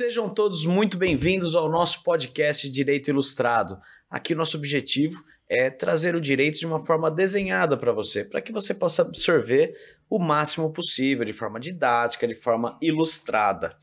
Sejam todos muito bem-vindos ao nosso podcast Direito Ilustrado. Aqui nosso objetivo é trazer o direito de uma forma desenhada para você, para que você possa absorver o máximo possível, de forma didática, de forma ilustrada.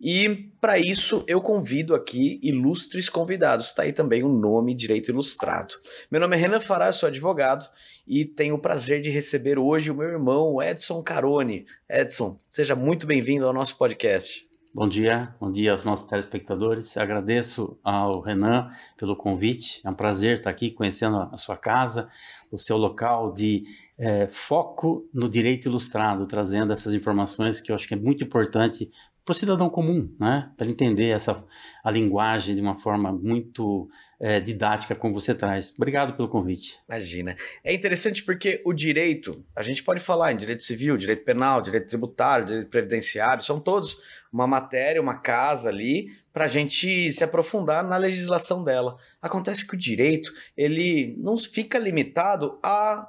E para isso eu convido aqui ilustres convidados. Está aí também o nome Direito Ilustrado. Meu nome é Renan Fará, sou advogado e tenho o prazer de receber hoje o meu irmão Edson Carone. Edson, seja muito bem-vindo ao nosso podcast. Bom dia, bom dia aos nossos telespectadores. Agradeço ao Renan pelo convite. É um prazer estar aqui conhecendo a sua casa, o seu local de é, foco no direito ilustrado, trazendo essas informações que eu acho que é muito importante para o cidadão comum, né? Para entender essa a linguagem de uma forma muito é, didática como você traz. Obrigado pelo convite. Imagina. É interessante porque o direito, a gente pode falar em direito civil, direito penal, direito tributário, direito previdenciário, são todos uma matéria, uma casa ali, para a gente se aprofundar na legislação dela. Acontece que o direito ele não fica limitado a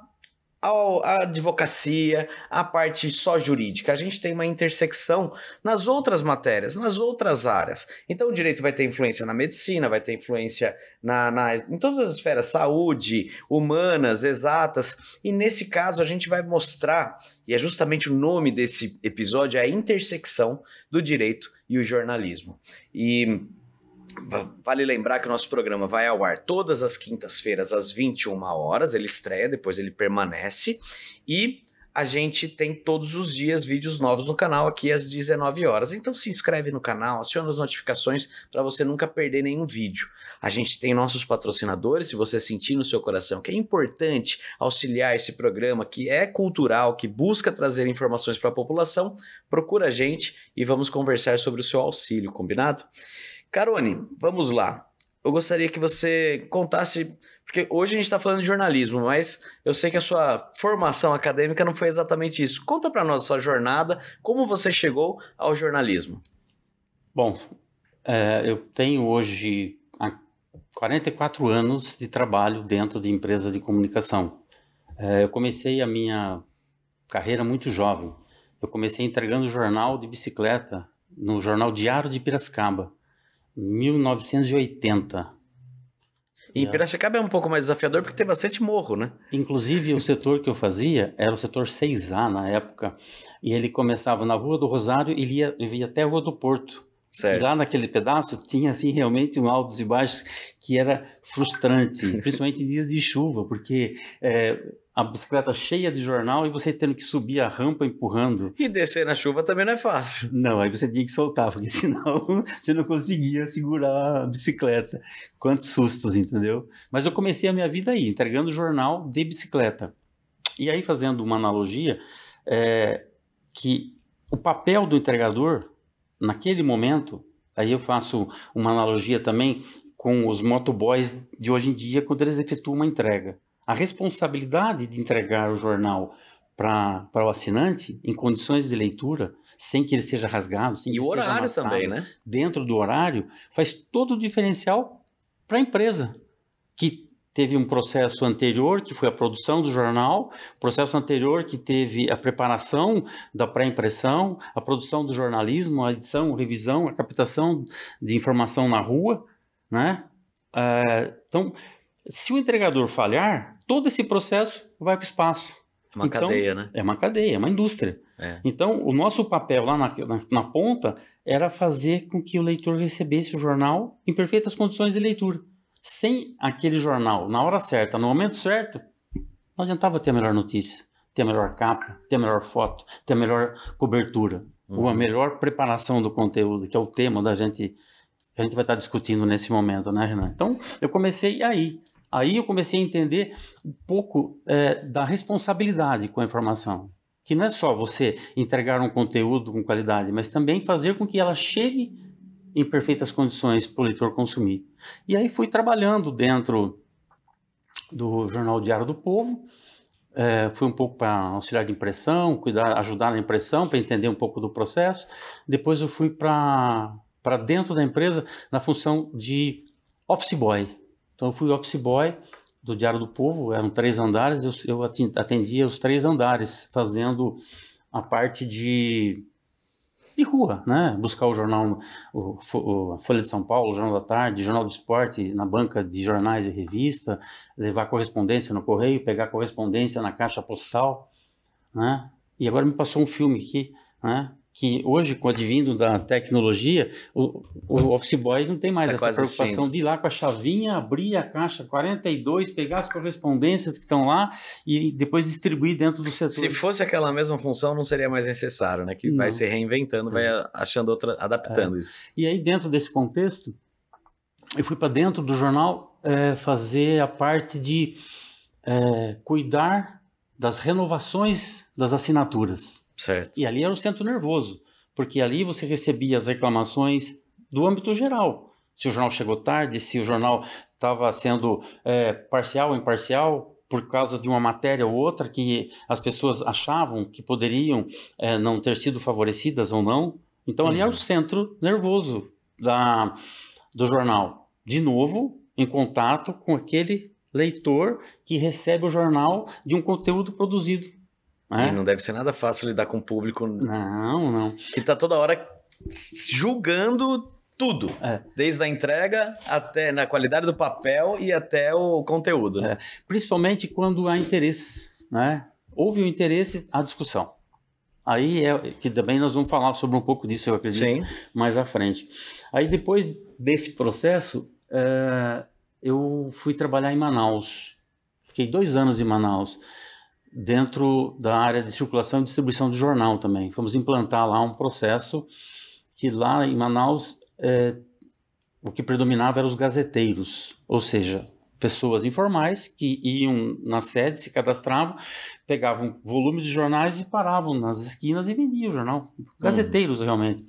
a advocacia, a parte só jurídica. A gente tem uma intersecção nas outras matérias, nas outras áreas. Então, o direito vai ter influência na medicina, vai ter influência na, na, em todas as esferas, saúde, humanas, exatas. E nesse caso, a gente vai mostrar, e é justamente o nome desse episódio, é a intersecção do direito e o jornalismo. E Vale lembrar que o nosso programa vai ao ar todas as quintas-feiras às 21 horas, ele estreia, depois ele permanece e a gente tem todos os dias vídeos novos no canal aqui às 19 horas. Então se inscreve no canal, aciona as notificações para você nunca perder nenhum vídeo. A gente tem nossos patrocinadores, se você sentir no seu coração que é importante auxiliar esse programa que é cultural, que busca trazer informações para a população, procura a gente e vamos conversar sobre o seu auxílio, combinado? Carone, vamos lá. Eu gostaria que você contasse, porque hoje a gente está falando de jornalismo, mas eu sei que a sua formação acadêmica não foi exatamente isso. Conta para nós a sua jornada, como você chegou ao jornalismo. Bom, é, eu tenho hoje 44 anos de trabalho dentro de empresa de comunicação. É, eu comecei a minha carreira muito jovem. Eu comecei entregando jornal de bicicleta no jornal Diário de Piracicaba 1980. E Piracicaba é um pouco mais desafiador porque tem bastante morro, né? Inclusive, o setor que eu fazia era o setor 6A na época. E ele começava na Rua do Rosário e ia, ia até a Rua do Porto. Certo. E lá naquele pedaço tinha assim realmente um altos e baixos que era frustrante, principalmente em dias de chuva, porque é, a bicicleta cheia de jornal e você tendo que subir a rampa empurrando. E descer na chuva também não é fácil. Não, aí você tinha que soltar, porque senão você não conseguia segurar a bicicleta. Quantos sustos, entendeu? Mas eu comecei a minha vida aí, entregando jornal de bicicleta. E aí, fazendo uma analogia, é, que o papel do entregador, naquele momento, aí eu faço uma analogia também com os motoboys de hoje em dia, quando eles efetuam uma entrega a responsabilidade de entregar o jornal para o assinante em condições de leitura, sem que ele seja rasgado, sem e que o horário também, né? Dentro do horário, faz todo o diferencial para a empresa, que teve um processo anterior, que foi a produção do jornal, processo anterior que teve a preparação da pré-impressão, a produção do jornalismo, a edição, a revisão, a captação de informação na rua, né? Uh, então, se o entregador falhar, todo esse processo vai para o espaço. É uma então, cadeia, né? É uma cadeia, é uma indústria. É. Então, o nosso papel lá na, na, na, ponta era fazer com que o leitor recebesse o jornal em perfeitas condições de leitura. Sem aquele jornal, na hora certa, no momento certo, não adiantava ter a melhor notícia, ter a melhor capa, ter a melhor foto, ter a melhor cobertura, uhum. ou a melhor preparação do conteúdo, que é o tema da gente que a gente vai estar discutindo nesse momento, né, Renan? Então, eu comecei aí. Aí eu comecei a entender um pouco é, da responsabilidade com a informação. Que não é só você entregar um conteúdo com qualidade, mas também fazer com que ela chegue em perfeitas condições para o leitor consumir. E aí fui trabalhando dentro do Jornal Diário do Povo, é, fui um pouco para auxiliar de impressão, cuidar, ajudar na impressão, para entender um pouco do processo. Depois eu fui para dentro da empresa na função de office boy. Então eu fui office boy do Diário do Povo, eram três andares, eu, eu atendia os três andares, fazendo a parte de de rua, né? Buscar o jornal, o, o, Folha de São Paulo, o Jornal da Tarde, o Jornal do Esporte na banca de jornais e revista, levar correspondência no correio, pegar correspondência na caixa postal, né? E agora me passou um filme aqui, né? Que hoje, com o advindo da tecnologia, o, o office boy não tem mais tá essa preocupação de ir lá com a chavinha, abrir a caixa 42, pegar as correspondências que estão lá e depois distribuir dentro do setor. Se fosse aquela mesma função, não seria mais necessário, né? Que não. vai se reinventando, vai é. achando outra, adaptando é. isso. E aí, dentro desse contexto, eu fui para dentro do jornal é, fazer a parte de é, cuidar das renovações das assinaturas. Certo. E ali era o centro nervoso, porque ali você recebia as reclamações do âmbito geral. Se o jornal chegou tarde, se o jornal estava sendo é, parcial ou imparcial, por causa de uma matéria ou outra que as pessoas achavam que poderiam é, não ter sido favorecidas ou não. Então ali uhum. era o uhum. centro nervoso da, do jornal. De novo, em contato com aquele leitor que recebe o jornal de um conteúdo produzido é? Não deve ser nada fácil lidar com o público. Não, não. Que tá toda hora julgando tudo. É. Desde a entrega até na qualidade do papel e até o conteúdo. Né? É. Principalmente quando há interesse. Né? Houve o interesse, a discussão. Aí é que também nós vamos falar sobre um pouco disso, eu acredito, Sim. mais à frente. Aí depois desse processo, é, eu fui trabalhar em Manaus. Fiquei dois anos em Manaus dentro da área de circulação e distribuição do jornal também. Fomos implantar lá um processo que lá em Manaus é, o que predominava eram os gazeteiros, ou seja, pessoas informais que iam na sede, se cadastravam, pegavam volumes de jornais e paravam nas esquinas e vendiam o jornal. Gazeteiros, uhum. realmente.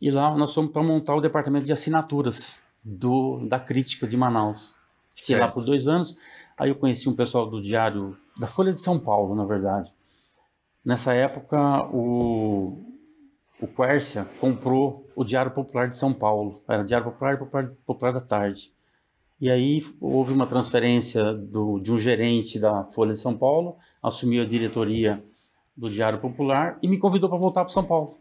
E lá nós fomos para montar o departamento de assinaturas do, da crítica de Manaus. Fiquei lá por dois anos. Aí eu conheci um pessoal do Diário, da Folha de São Paulo, na verdade. Nessa época, o, o Quércia comprou o Diário Popular de São Paulo. Era Diário Popular e Popular, Popular da Tarde. E aí houve uma transferência do, de um gerente da Folha de São Paulo, assumiu a diretoria do Diário Popular e me convidou para voltar para São Paulo.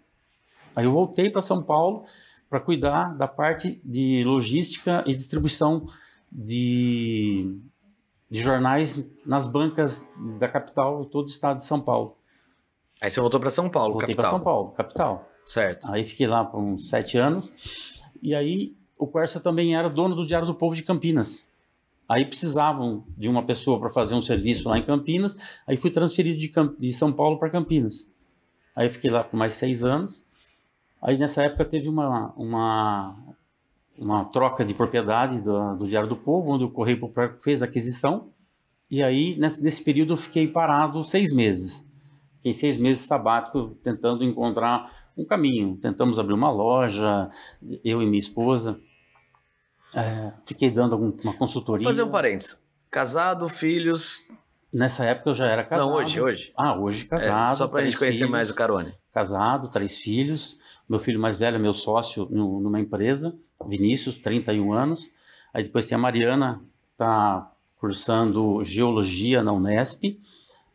Aí eu voltei para São Paulo para cuidar da parte de logística e distribuição de de jornais nas bancas da capital, todo o estado de São Paulo. Aí você voltou para São Paulo, Voltei capital. para São Paulo, capital. Certo. Aí fiquei lá por uns sete anos. E aí o Quercia também era dono do Diário do Povo de Campinas. Aí precisavam de uma pessoa para fazer um serviço lá em Campinas. Aí fui transferido de, Camp... de São Paulo para Campinas. Aí fiquei lá por mais seis anos. Aí nessa época teve uma, uma, uma troca de propriedade do, do, Diário do Povo, onde o Correio Popular fez a aquisição. E aí, nesse, nesse período, eu fiquei parado seis meses. Fiquei seis meses sabático tentando encontrar um caminho. Tentamos abrir uma loja, eu e minha esposa. É, fiquei dando uma consultoria. Vou fazer um parênteses. Casado, filhos. Nessa época eu já era casado. Não, hoje, hoje. Ah, hoje casado. É, só para a gente conhecer filhos, mais o Carone. Casado, três filhos. Meu filho mais velho é meu sócio numa empresa. Vinícius, 31 anos. Aí depois tem a Mariana, está cursando Geologia na Unesp.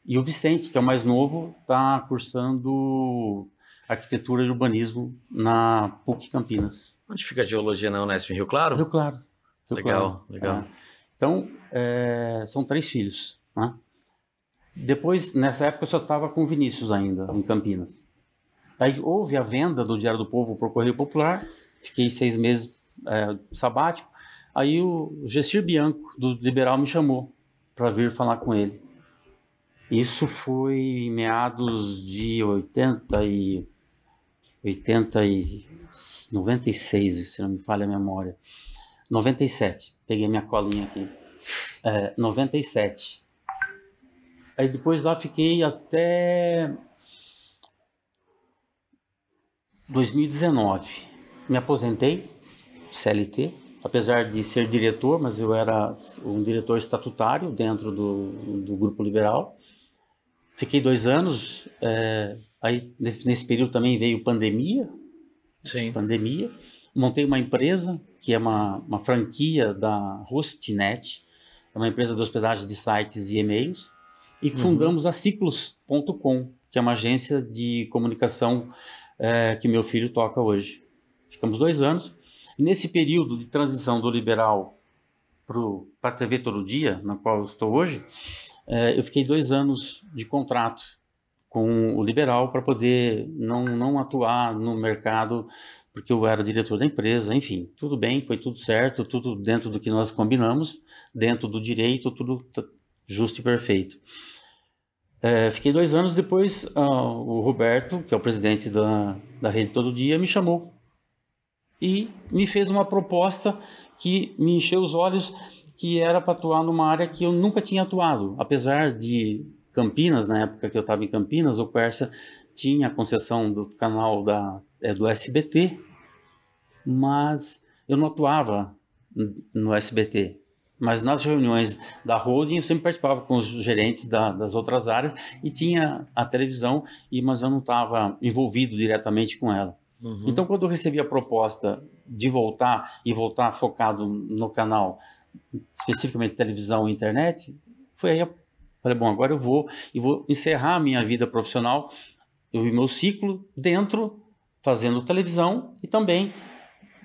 E o Vicente, que é o mais novo, está cursando Arquitetura e Urbanismo na PUC Campinas. Onde fica a Geologia na Unesp? Em Rio Claro? Rio Claro. Rio legal, claro. legal. É. Então, é, são três filhos. Né? Depois, nessa época, eu só estava com o Vinícius ainda, em Campinas. Aí houve a venda do Diário do Povo por Correio Popular, fiquei seis meses é, sabático. Aí o Gestir Bianco, do Liberal, me chamou para vir falar com ele. Isso foi em meados de 80 e, 80 e 96, se não me falha a memória. 97. Peguei minha colinha aqui. É, 97. Aí depois lá fiquei até 2019. Me aposentei, CLT, apesar de ser diretor, mas eu era um diretor estatutário dentro do, do Grupo Liberal. Fiquei dois anos, é, aí nesse período também veio pandemia. Sim. Pandemia. Montei uma empresa que é uma, uma franquia da Hostnet, é uma empresa de hospedagem de sites e e-mails, e uhum. fundamos a Ciclos.com, que é uma agência de comunicação é, que meu filho toca hoje. Ficamos dois anos. Nesse período de transição do liberal para a TV Todo Dia, na qual estou hoje, é, eu fiquei dois anos de contrato com o liberal para poder não, não atuar no mercado, porque eu era diretor da empresa, enfim, tudo bem, foi tudo certo, tudo dentro do que nós combinamos, dentro do direito, tudo justo e perfeito. É, fiquei dois anos depois, uh, o Roberto, que é o presidente da, da Rede Todo Dia, me chamou e me fez uma proposta que me encheu os olhos, que era para atuar numa área que eu nunca tinha atuado, apesar de Campinas, na época que eu estava em Campinas, o Persa tinha a concessão do canal da, é, do SBT, mas eu não atuava no SBT. Mas nas reuniões da holding eu sempre participava com os gerentes da, das outras áreas e tinha a televisão, e, mas eu não estava envolvido diretamente com ela. Uhum. Então, quando eu recebi a proposta de voltar e voltar focado no canal, especificamente televisão e internet, foi aí Falei, bom, agora eu vou e vou encerrar a minha vida profissional, o meu ciclo dentro, fazendo televisão e também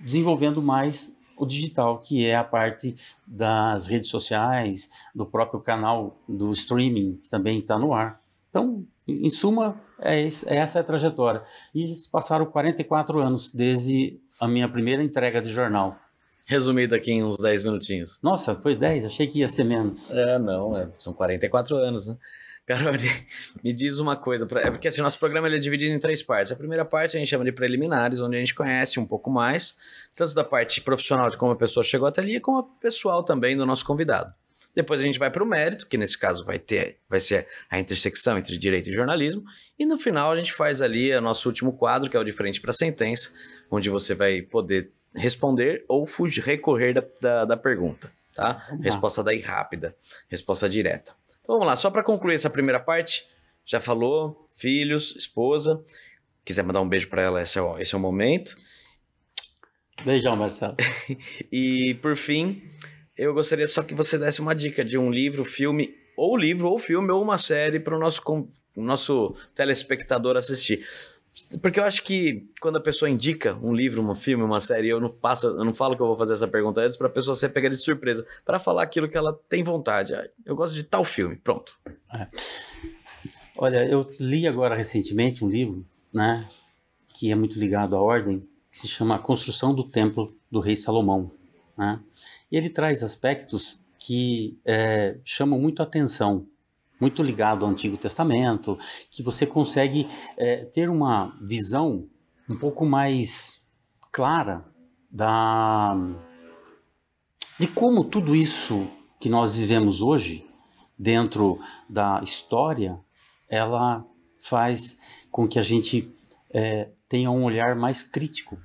desenvolvendo mais o digital, que é a parte das redes sociais, do próprio canal do streaming, que também está no ar. Então, em suma, é, é essa a trajetória. E passaram 44 anos desde a minha primeira entrega de jornal. Resumido aqui em uns 10 minutinhos. Nossa, foi 10? Achei que ia ser menos. É, não, é, são 44 anos, né? Carol, me diz uma coisa, é porque assim, nosso programa ele é dividido em três partes. A primeira parte a gente chama de preliminares, onde a gente conhece um pouco mais, tanto da parte profissional de como a pessoa chegou até ali, como a pessoal também do nosso convidado. Depois a gente vai para o mérito, que nesse caso vai ter, vai ser a intersecção entre direito e jornalismo, e no final a gente faz ali o nosso último quadro, que é o diferente para sentença, onde você vai poder responder ou fugir, recorrer da, da, da pergunta, tá? Resposta daí rápida, resposta direta. Então vamos lá, só para concluir essa primeira parte, já falou, filhos, esposa, quiser mandar um beijo para ela, esse é, o, esse é o momento. Beijão, Marcelo. e por fim, eu gostaria só que você desse uma dica de um livro, filme, ou livro, ou filme, ou uma série para o nosso, nosso telespectador assistir. Porque eu acho que quando a pessoa indica um livro, um filme, uma série, eu não passo, eu não falo que eu vou fazer essa pergunta antes para a pessoa ser pega de surpresa, para falar aquilo que ela tem vontade. Ah, eu gosto de tal filme, pronto. É. Olha, eu li agora recentemente um livro, né, que é muito ligado à ordem, que se chama Construção do Templo do Rei Salomão, né? E ele traz aspectos que é, chamam muito atenção muito ligado ao Antigo Testamento, que você consegue é, ter uma visão um pouco mais clara da de como tudo isso que nós vivemos hoje dentro da história, ela faz com que a gente é, tenha um olhar mais crítico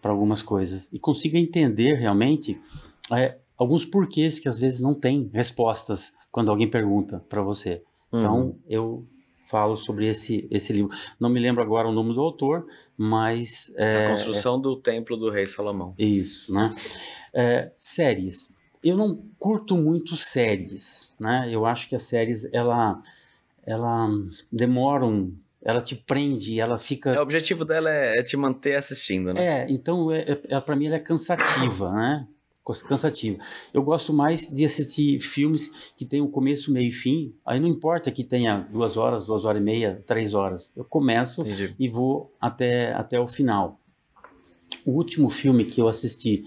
para algumas coisas e consiga entender realmente é, alguns porquês que às vezes não tem respostas quando alguém pergunta para você. Então, uhum. eu falo sobre esse, esse livro. Não me lembro agora o nome do autor, mas... É, a construção é, do templo do rei Salomão. Isso, né? É, séries. Eu não curto muito séries, né? Eu acho que as séries, ela, ela demoram ela te prende, ela fica. É, o objetivo dela é, é, te manter assistindo, né? É, então é, é para mim ela é cansativa, né? cansativo. Eu gosto mais de assistir filmes que tem um começo, meio e fim. Aí não importa que tenha duas horas, duas horas e meia, três horas. Eu começo Entendi. e vou até, até o final. O último filme que eu assisti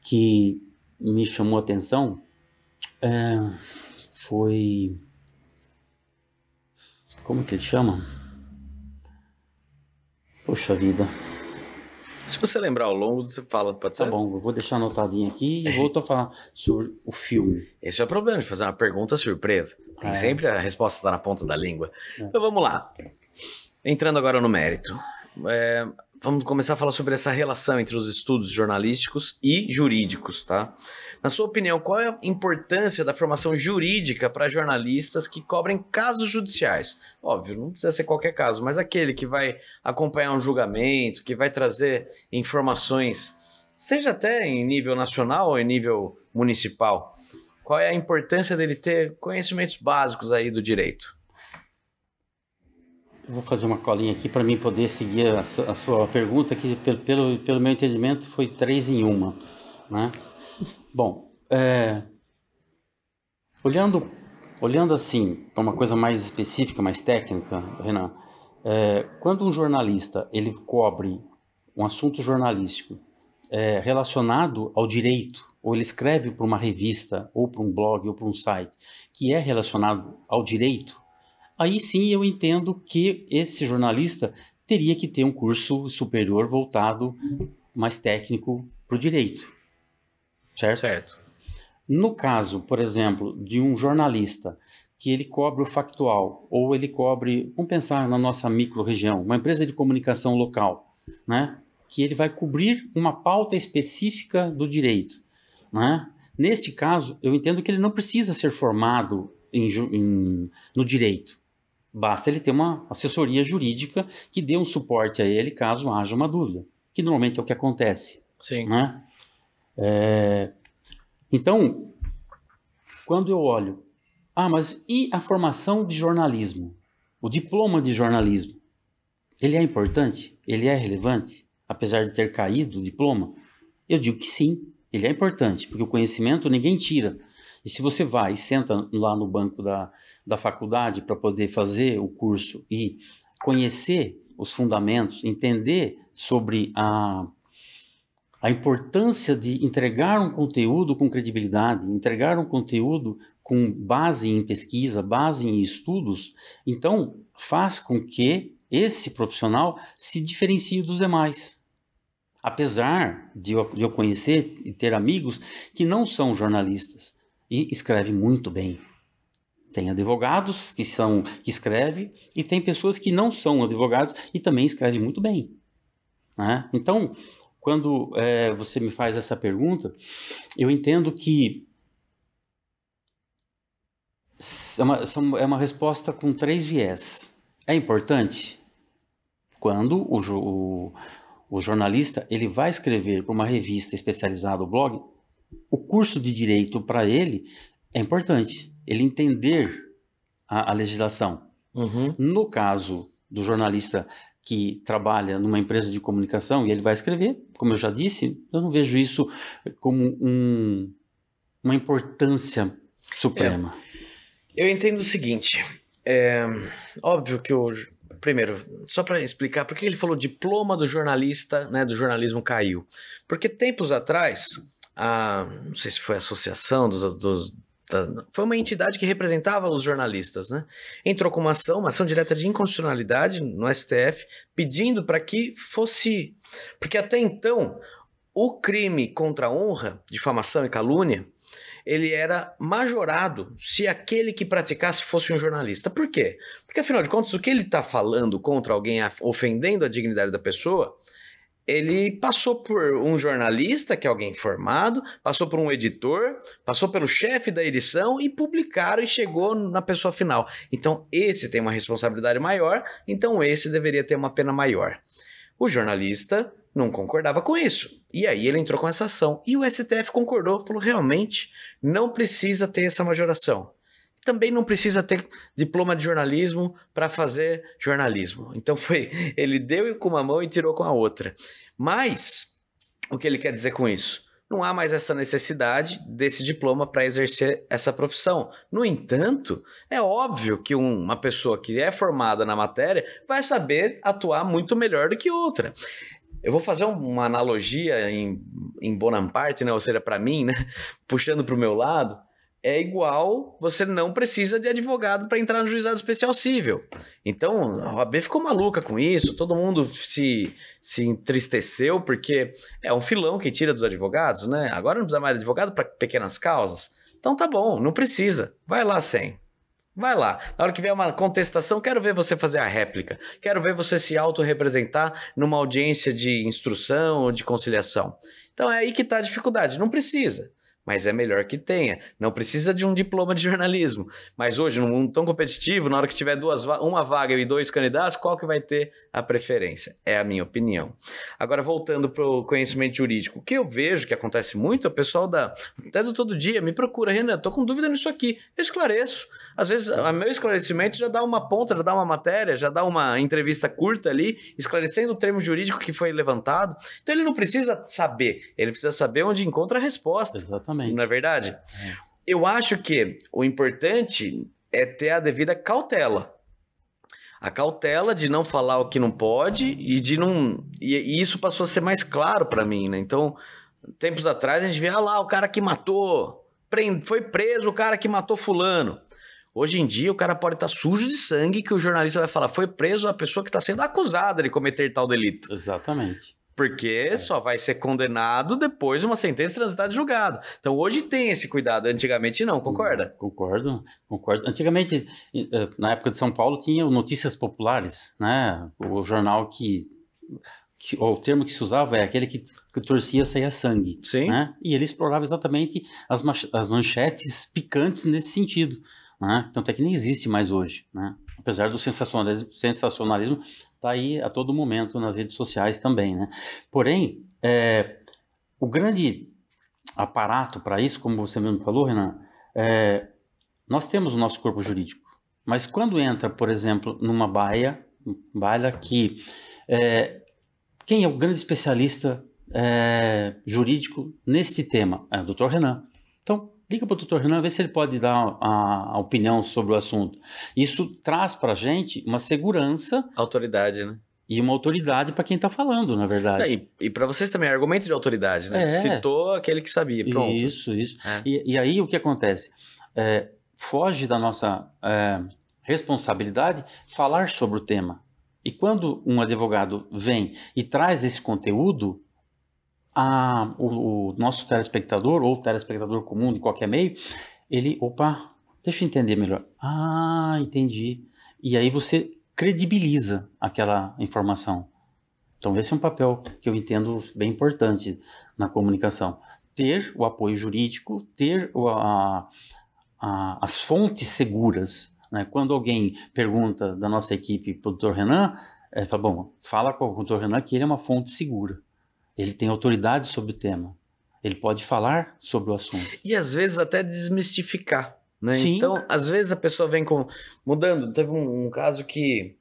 que me chamou a atenção é, foi. Como que ele chama? Poxa vida. Se você lembrar ao longo, você fala, pode ser? Tá bom, eu vou deixar anotadinho aqui e volto a falar sobre o filme. Esse é o problema de fazer uma pergunta surpresa. É. Sempre a resposta está na ponta da língua. É. Então vamos lá. Entrando agora no mérito. É, vamos começar a falar sobre essa relação entre os estudos jornalísticos e jurídicos, tá? Na sua opinião, qual é a importância da formação jurídica para jornalistas que cobrem casos judiciais? Óbvio, não precisa ser qualquer caso, mas aquele que vai acompanhar um julgamento, que vai trazer informações, seja até em nível nacional ou em nível municipal. Qual é a importância dele ter conhecimentos básicos aí do direito? Vou fazer uma colinha aqui para mim poder seguir a, a, sua pergunta, que pelo, pelo meu entendimento foi três em uma. Né? Bom, é, olhando, olhando assim para uma coisa mais específica, mais técnica, Renan, é, quando um jornalista ele cobre um assunto jornalístico é, relacionado ao direito, ou ele escreve para uma revista, ou para um blog, ou para um site, que é relacionado ao direito, aí sim eu entendo que esse jornalista teria que ter um curso superior voltado mais técnico para o direito. Certo? Certo. No caso, por exemplo, de um jornalista que ele cobre o factual, ou ele cobre, vamos pensar na nossa micro-região, uma empresa de comunicação local, né? que ele vai cobrir uma pauta específica do direito. Né? Neste caso, eu entendo que ele não precisa ser formado em, em, no direito. Basta ele ter uma assessoria jurídica que dê um suporte a ele caso haja uma dúvida, que normalmente é o que acontece. Sim. Né? É... Então, quando eu olho ah, mas e a formação de jornalismo? O diploma de jornalismo? Ele é importante? Ele é relevante? Apesar de ter caído o diploma? Eu digo que sim, ele é importante, porque o conhecimento ninguém tira. E se você vai e senta lá no banco da, da faculdade para poder fazer o curso e conhecer os fundamentos, entender sobre a, a importância de entregar um conteúdo com credibilidade, entregar um conteúdo com base em pesquisa, base em estudos, então faz com que esse profissional se diferencie dos demais. Apesar de eu, de eu conhecer e ter amigos que não são jornalistas e escrevem muito bem. Tem advogados que são que escrevem e tem pessoas que não são advogados e também escrevem muito bem. Né? Então, quando é, você me faz essa pergunta, eu entendo que é uma, é uma resposta com três viés. É importante quando o, o, o jornalista ele vai escrever para uma revista especializada, o blog, o curso de direito para ele é importante. Ele entender a, a legislação. Uhum. No caso do jornalista que trabalha numa empresa de comunicação e ele vai escrever, como eu já disse, eu não vejo isso como um, uma importância suprema. É. Eu entendo o seguinte. É óbvio que o primeiro, só para explicar, por que ele falou diploma do jornalista, né, do jornalismo caiu? Porque tempos atrás, a, não sei se foi a associação dos, dos foi uma entidade que representava os jornalistas, né? Entrou com uma ação, uma ação direta de inconstitucionalidade no STF, pedindo para que fosse, porque até então o crime contra a honra, difamação e calúnia ele era majorado se aquele que praticasse fosse um jornalista. Por quê? Porque, afinal de contas, o que ele está falando contra alguém, ofendendo a dignidade da pessoa, ele passou por um jornalista, que é alguém formado, passou por um editor, passou pelo chefe da edição e publicaram e chegou na pessoa final. Então, esse tem uma responsabilidade maior, então esse deveria ter uma pena maior. O jornalista não concordava com isso. E aí ele entrou com essa ação. E o STF concordou, falou: realmente não precisa ter essa majoração. Também não precisa ter diploma de jornalismo para fazer jornalismo. Então foi, ele deu com uma mão e tirou com a outra. Mas o que ele quer dizer com isso? Não há mais essa necessidade desse diploma para exercer essa profissão. No entanto, é óbvio que uma pessoa que é formada na matéria vai saber atuar muito melhor do que outra. Eu vou fazer uma analogia em, em Bonaparte, né? Ou seja, para mim, né? Puxando para o meu lado, é igual você não precisa de advogado para entrar no juizado especial civil. Então, a OAB ficou maluca com isso, todo mundo se, se entristeceu, porque é um filão que tira dos advogados, né? Agora não precisa mais de advogado para pequenas causas. Então tá bom, não precisa. Vai lá sem. Vai lá. Na hora que vier uma contestação, quero ver você fazer a réplica. Quero ver você se autorrepresentar numa audiência de instrução ou de conciliação. Então é aí que está a dificuldade. Não precisa. Mas é melhor que tenha. Não precisa de um diploma de jornalismo. Mas hoje, num mundo tão competitivo, na hora que tiver duas, uma vaga e dois candidatos, qual que vai ter a preferência? É a minha opinião. Agora, voltando para o conhecimento jurídico, o que eu vejo que acontece muito, é o pessoal da até do todo dia me procura, Renan, estou com dúvida nisso aqui. Eu esclareço. Às vezes, o meu esclarecimento já dá uma ponta, já dá uma matéria, já dá uma entrevista curta ali, esclarecendo o termo jurídico que foi levantado. Então, ele não precisa saber, ele precisa saber onde encontra a resposta. Exatamente. Não é verdade? É. Eu acho que o importante é ter a devida cautela. A cautela de não falar o que não pode e de não. E, e isso passou a ser mais claro para mim, né? Então, tempos atrás a gente via ah lá o cara que matou, foi preso o cara que matou fulano. Hoje em dia o cara pode estar sujo de sangue que o jornalista vai falar foi preso a pessoa que está sendo acusada de cometer tal delito. Exatamente. Porque é. só vai ser condenado depois de uma sentença transitada e julgado. Então hoje tem esse cuidado, antigamente não, concorda? Concordo, concordo. Antigamente, eh, na época de São Paulo, tinha Notícias Populares, né? O jornal que, que o termo que se usava é aquele que, que torcia sair sangue. Sim. Né? E ele explorava exatamente as, as manchetes picantes nesse sentido. Né? Tanto é que nem existe mais hoje. Né? Apesar do sensacionalismo, sensacionalismo está aí a todo momento nas redes sociais também, né? Porém, é, o grande aparato para isso, como você mesmo falou, Renan, é, nós temos o nosso corpo jurídico, mas quando entra, por exemplo, numa baia, baia que é, quem é o grande especialista é, jurídico neste tema? É o Dr. Renan. Então, Liga para o doutor Renan, vê se ele pode dar a, a opinião sobre o assunto. Isso traz para a gente uma segurança. Autoridade, né? E uma autoridade para quem está falando, na verdade. e, e para vocês também, argumento de autoridade, né? É. Citou aquele que sabia, pronto. Isso, isso. É. E, e, aí o que acontece? É, foge da nossa é, responsabilidade falar sobre o tema. E quando um advogado vem e traz esse conteúdo, a, o, o, nosso telespectador ou telespectador comum de qualquer meio, ele, opa, deixa eu entender melhor. Ah, entendi. E aí você credibiliza aquela informação. Então esse é um papel que eu entendo bem importante na comunicação. Ter o apoio jurídico, ter a, a, as fontes seguras. Né? Quando alguém pergunta da nossa equipe para o doutor Renan, é, fala, bom, fala com o doutor Renan que ele é uma fonte segura. Ele tem autoridade sobre o tema. Ele pode falar sobre o assunto. E às vezes até desmistificar. Né? Sim. Então, às vezes a pessoa vem com. Mudando. Teve um, um caso que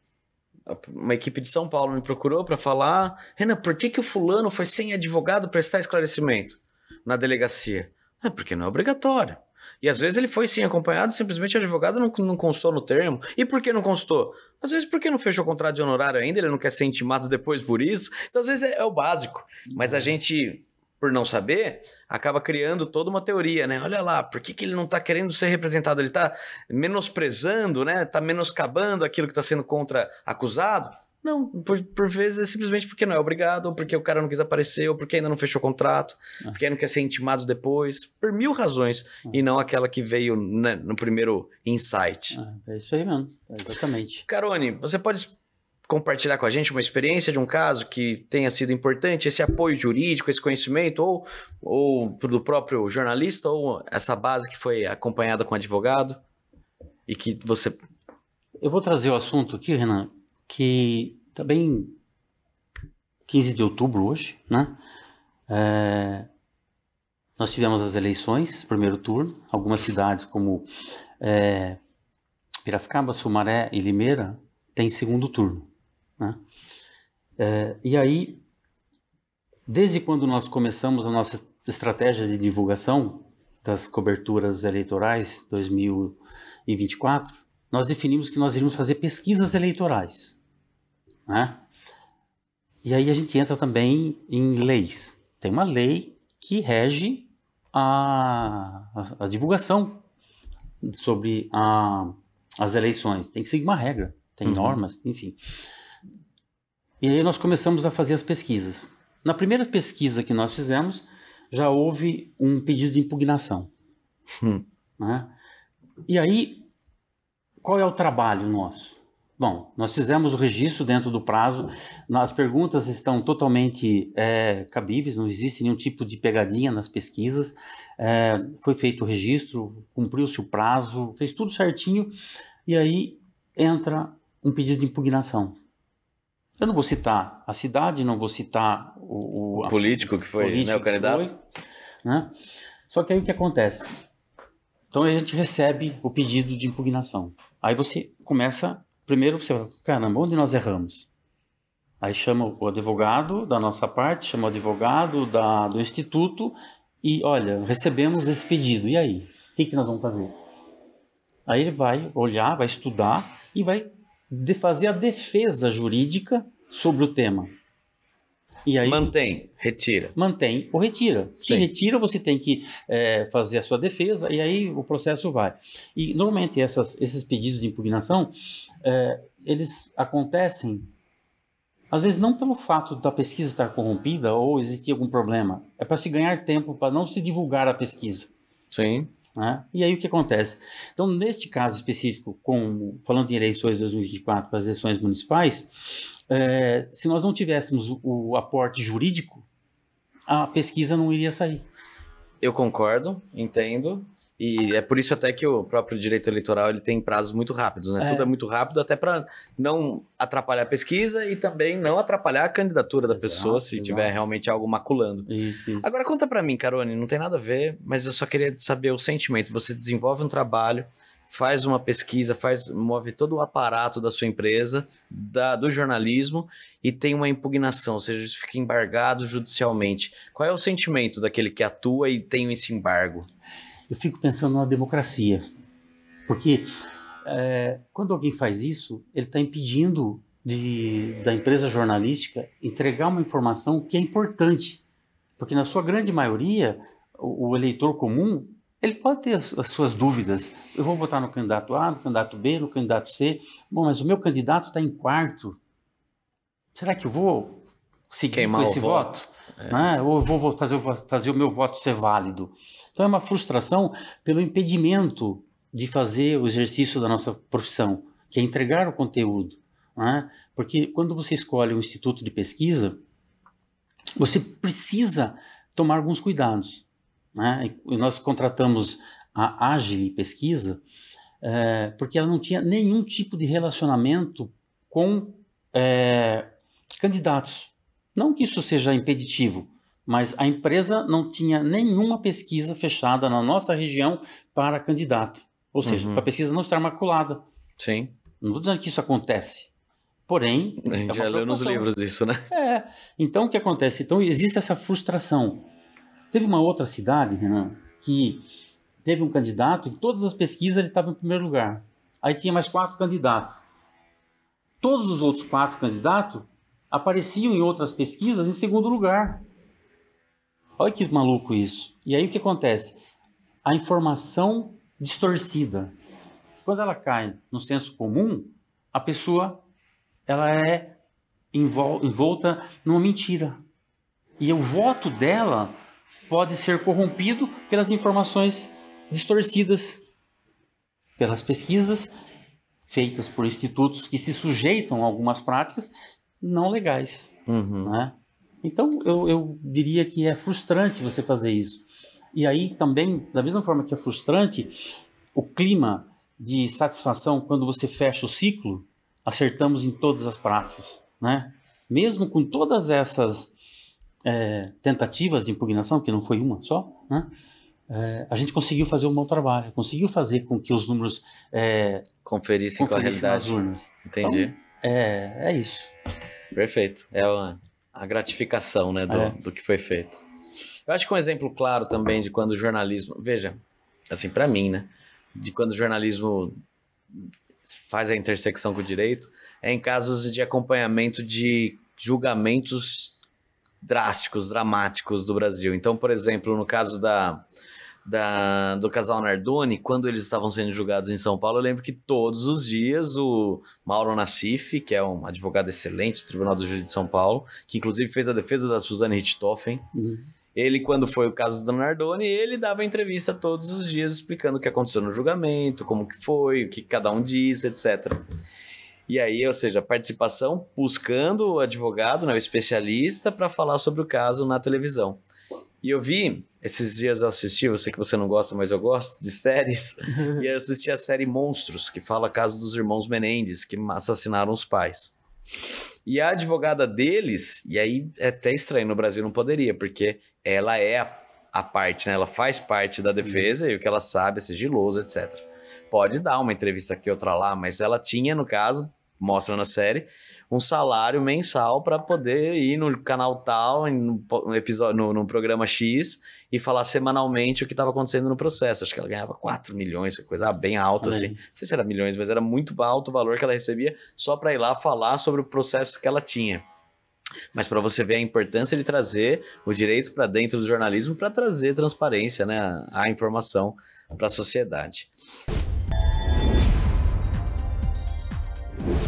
uma equipe de São Paulo me procurou para falar: Renan, por que, que o fulano foi sem advogado prestar esclarecimento na delegacia? É porque não é obrigatório. E às vezes ele foi sim acompanhado, simplesmente o advogado não, não constou no termo. E por que não constou? Às vezes porque não fechou o contrato de honorário ainda, ele não quer ser intimado depois por isso. Então às vezes é, é o básico. Mas a uhum. gente, por não saber, acaba criando toda uma teoria, né? Olha lá, por que, que ele não está querendo ser representado? Ele está menosprezando, né? Está menoscabando aquilo que está sendo contra acusado. Não, por, por vezes é simplesmente porque não é obrigado, ou porque o cara não quis aparecer, ou porque ainda não fechou o contrato, ah. porque não quer ser intimado depois, por mil razões, ah. e não aquela que veio né, no primeiro insight. Ah, é isso aí mesmo, exatamente. Carone, você pode compartilhar com a gente uma experiência de um caso que tenha sido importante, esse apoio jurídico, esse conhecimento, ou, ou do próprio jornalista, ou essa base que foi acompanhada com advogado, e que você... Eu vou trazer o assunto aqui, Renan, que também 15 de outubro hoje, né? É, nós tivemos as eleições, primeiro turno, algumas cidades como é, Piracicaba, Sumaré e Limeira têm segundo turno, né? É, e aí, desde quando nós começamos a nossa estratégia de divulgação das coberturas eleitorais 2024, nós definimos que nós iríamos fazer pesquisas eleitorais. Né? E aí a gente entra também em leis. Tem uma lei que rege a, a, a divulgação sobre a, as eleições. Tem que seguir uma regra, tem uhum. normas, enfim. E aí nós começamos a fazer as pesquisas. Na primeira pesquisa que nós fizemos, já houve um pedido de impugnação. Hum. Né? E aí, qual é o trabalho nosso? Bom, nós fizemos o registro dentro do prazo, as perguntas estão totalmente é, cabíveis, não existe nenhum tipo de pegadinha nas pesquisas, é, foi feito o registro, cumpriu-se o prazo, fez tudo certinho, e aí entra um pedido de impugnação. Eu não vou citar a cidade, não vou citar o, o, o político que foi, político né, o candidato. Foi, né? Só que aí o que acontece? Então a gente recebe o pedido de impugnação. Aí você começa, primeiro você fala, caramba, onde nós erramos? Aí chama o advogado da nossa parte, chama o advogado da, do instituto e, olha, recebemos esse pedido, e aí? O que, que nós vamos fazer? Aí ele vai olhar, vai estudar e vai fazer a defesa jurídica sobre o tema. E aí, mantém, retira. Mantém ou retira. Se Sim. retira, você tem que é, fazer a sua defesa e aí o processo vai. E normalmente essas, esses pedidos de impugnação, é, eles acontecem, às vezes não pelo fato da pesquisa estar corrompida ou existir algum problema, é para se ganhar tempo, para não se divulgar a pesquisa. Sim. Né? E aí o que acontece? Então, neste caso específico, falando em eleições de 2024 para as eleições municipais, é, se nós não tivéssemos o, o aporte jurídico, a pesquisa não iria sair. Eu concordo, entendo. E é por isso até que o próprio direito eleitoral ele tem prazos muito rápidos, né? É. Tudo é muito rápido, até para não atrapalhar a pesquisa e também não atrapalhar a candidatura da exato, pessoa se exato. tiver realmente algo maculando. Isso. Agora conta para mim, Carone, não tem nada a ver, mas eu só queria saber o sentimento. Você desenvolve um trabalho, faz uma pesquisa, faz move todo o aparato da sua empresa, da, do jornalismo e tem uma impugnação, ou seja, isso fica embargado judicialmente. Qual é o sentimento daquele que atua e tem esse embargo? Eu fico pensando na democracia. Porque é, quando alguém faz isso, ele está impedindo de, da empresa jornalística entregar uma informação que é importante. Porque, na sua grande maioria, o, o eleitor comum ele pode ter as, as, suas dúvidas. Eu vou votar no candidato A, no candidato B, no candidato C. Bom, mas o meu candidato está em quarto. Será que eu vou seguir Queimar com esse voto? voto? É. Né? Ou eu vou fazer, fazer o meu voto ser válido? Então é uma frustração pelo impedimento de fazer o exercício da nossa profissão, que é entregar o conteúdo. Né? Porque quando você escolhe um instituto de pesquisa, você precisa tomar alguns cuidados. Né? E nós contratamos a Agile Pesquisa é, porque ela não tinha nenhum tipo de relacionamento com é, candidatos. Não que isso seja impeditivo, mas a empresa não tinha nenhuma pesquisa fechada na nossa região para candidato. Ou seja, uhum. para a pesquisa não estar maculada. Sim. Não estou dizendo que isso acontece. Porém. A gente é já leu nos livros isso, né? É. Então o que acontece? Então existe essa frustração. Teve uma outra cidade, Renan, que teve um candidato e todas as pesquisas ele estava em primeiro lugar. Aí tinha mais quatro candidatos. Todos os outros quatro candidatos apareciam em outras pesquisas em segundo lugar. Olha que maluco isso. E aí o que acontece? A informação distorcida. Quando ela cai no senso comum, a pessoa ela é envolta numa mentira. E o voto dela pode ser corrompido pelas informações distorcidas, pelas pesquisas feitas por institutos que se sujeitam a algumas práticas não legais. Uhum. Né? Então, eu, eu diria que é frustrante você fazer isso. E aí também, da mesma forma que é frustrante, o clima de satisfação quando você fecha o ciclo, acertamos em todas as praças, né? Mesmo com todas essas é, tentativas de impugnação, que não foi uma só, né? É, a gente conseguiu fazer um bom trabalho, conseguiu fazer com que os números é, conferissem, conferissem com a realidade. Entendi. Então, é, é isso. Perfeito. É uma a gratificação né, do, é. do que foi feito. Eu acho que um exemplo claro também de quando o jornalismo. Veja, assim, para mim, né? De quando o jornalismo faz a intersecção com o direito é em casos de acompanhamento de julgamentos drásticos, dramáticos do Brasil. Então, por exemplo, no caso da da, do casal Nardoni, quando eles estavam sendo julgados em São Paulo, eu lembro que todos os dias o Mauro Nassif, que é um advogado excelente do Tribunal do Júri de São Paulo, que inclusive fez a defesa da Suzane Richthofen, uhum. ele, quando foi o caso do Nardoni, ele dava entrevista todos os dias explicando o que aconteceu no julgamento, como que foi, o que cada um disse, etc. E aí, ou seja, participação buscando o advogado, né, o especialista, para falar sobre o caso na televisão. E eu vi, esses dias eu assisti, eu sei que você não gosta, mas eu gosto de séries, e eu assisti a série Monstros, que fala caso dos irmãos Menendez, que assassinaram os pais. E a advogada deles, e aí é até estranho, no Brasil não poderia, porque ela é a, a parte, né? Ela faz parte da defesa uhum. e o que ela sabe é sigiloso, etc. Pode dar uma entrevista aqui, outra lá, mas ela tinha, no caso, mostra na série, um salário mensal para poder ir no canal tal, no, episódio, no, no, programa X, e falar semanalmente o que estava acontecendo no processo. Acho que ela ganhava 4 milhões, coisa bem alta, assim. Não sei se era milhões, mas era muito alto o valor que ela recebia só para ir lá falar sobre o processo que ela tinha. Mas para você ver a importância de trazer o direito para dentro do jornalismo para trazer transparência, né, a informação para a sociedade.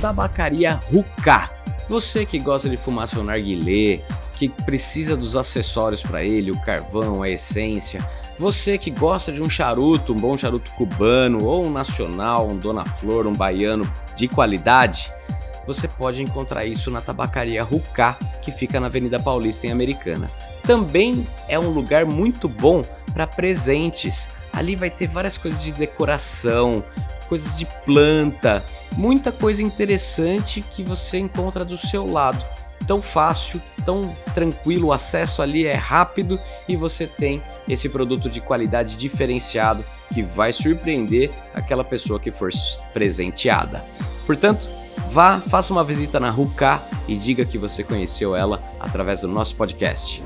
Tabacaria Rucá. Você que gosta de fumar seu narguilé, que precisa dos acessórios para ele, o carvão, a essência. Você que gosta de um charuto, um bom charuto cubano, ou um nacional, um Dona Flor, um baiano de qualidade, você pode encontrar isso na Tabacaria Rucá, que fica na Avenida Paulista em Americana. Também é um lugar muito bom para presentes. Ali vai ter várias coisas de decoração, coisas de planta, muita coisa interessante que você encontra do seu lado. Tão fácil, tão tranquilo, o acesso ali é rápido e você tem esse produto de qualidade diferenciado que vai surpreender aquela pessoa que for presenteada. Portanto, vá, faça uma visita na Ruka e diga que você conheceu ela através do nosso podcast.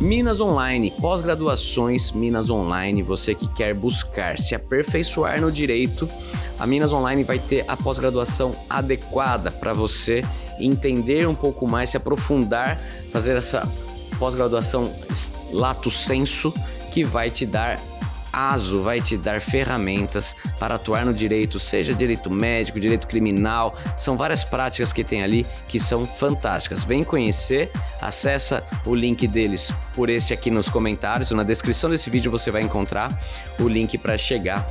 Minas Online, pós-graduações Minas Online, você que quer buscar se aperfeiçoar no direito, a Minas Online vai ter a pós-graduação adequada para você entender um pouco mais, se aprofundar, fazer essa pós-graduação lato senso que vai te dar ASO vai te dar ferramentas para atuar no direito, seja direito médico, direito criminal, são várias práticas que tem ali que são fantásticas. Vem conhecer, acessa o link deles por esse aqui nos comentários, na descrição desse vídeo você vai encontrar o link para chegar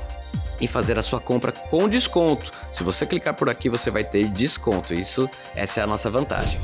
e fazer a sua compra com desconto. Se você clicar por aqui, você vai ter desconto. Isso, essa é a nossa vantagem.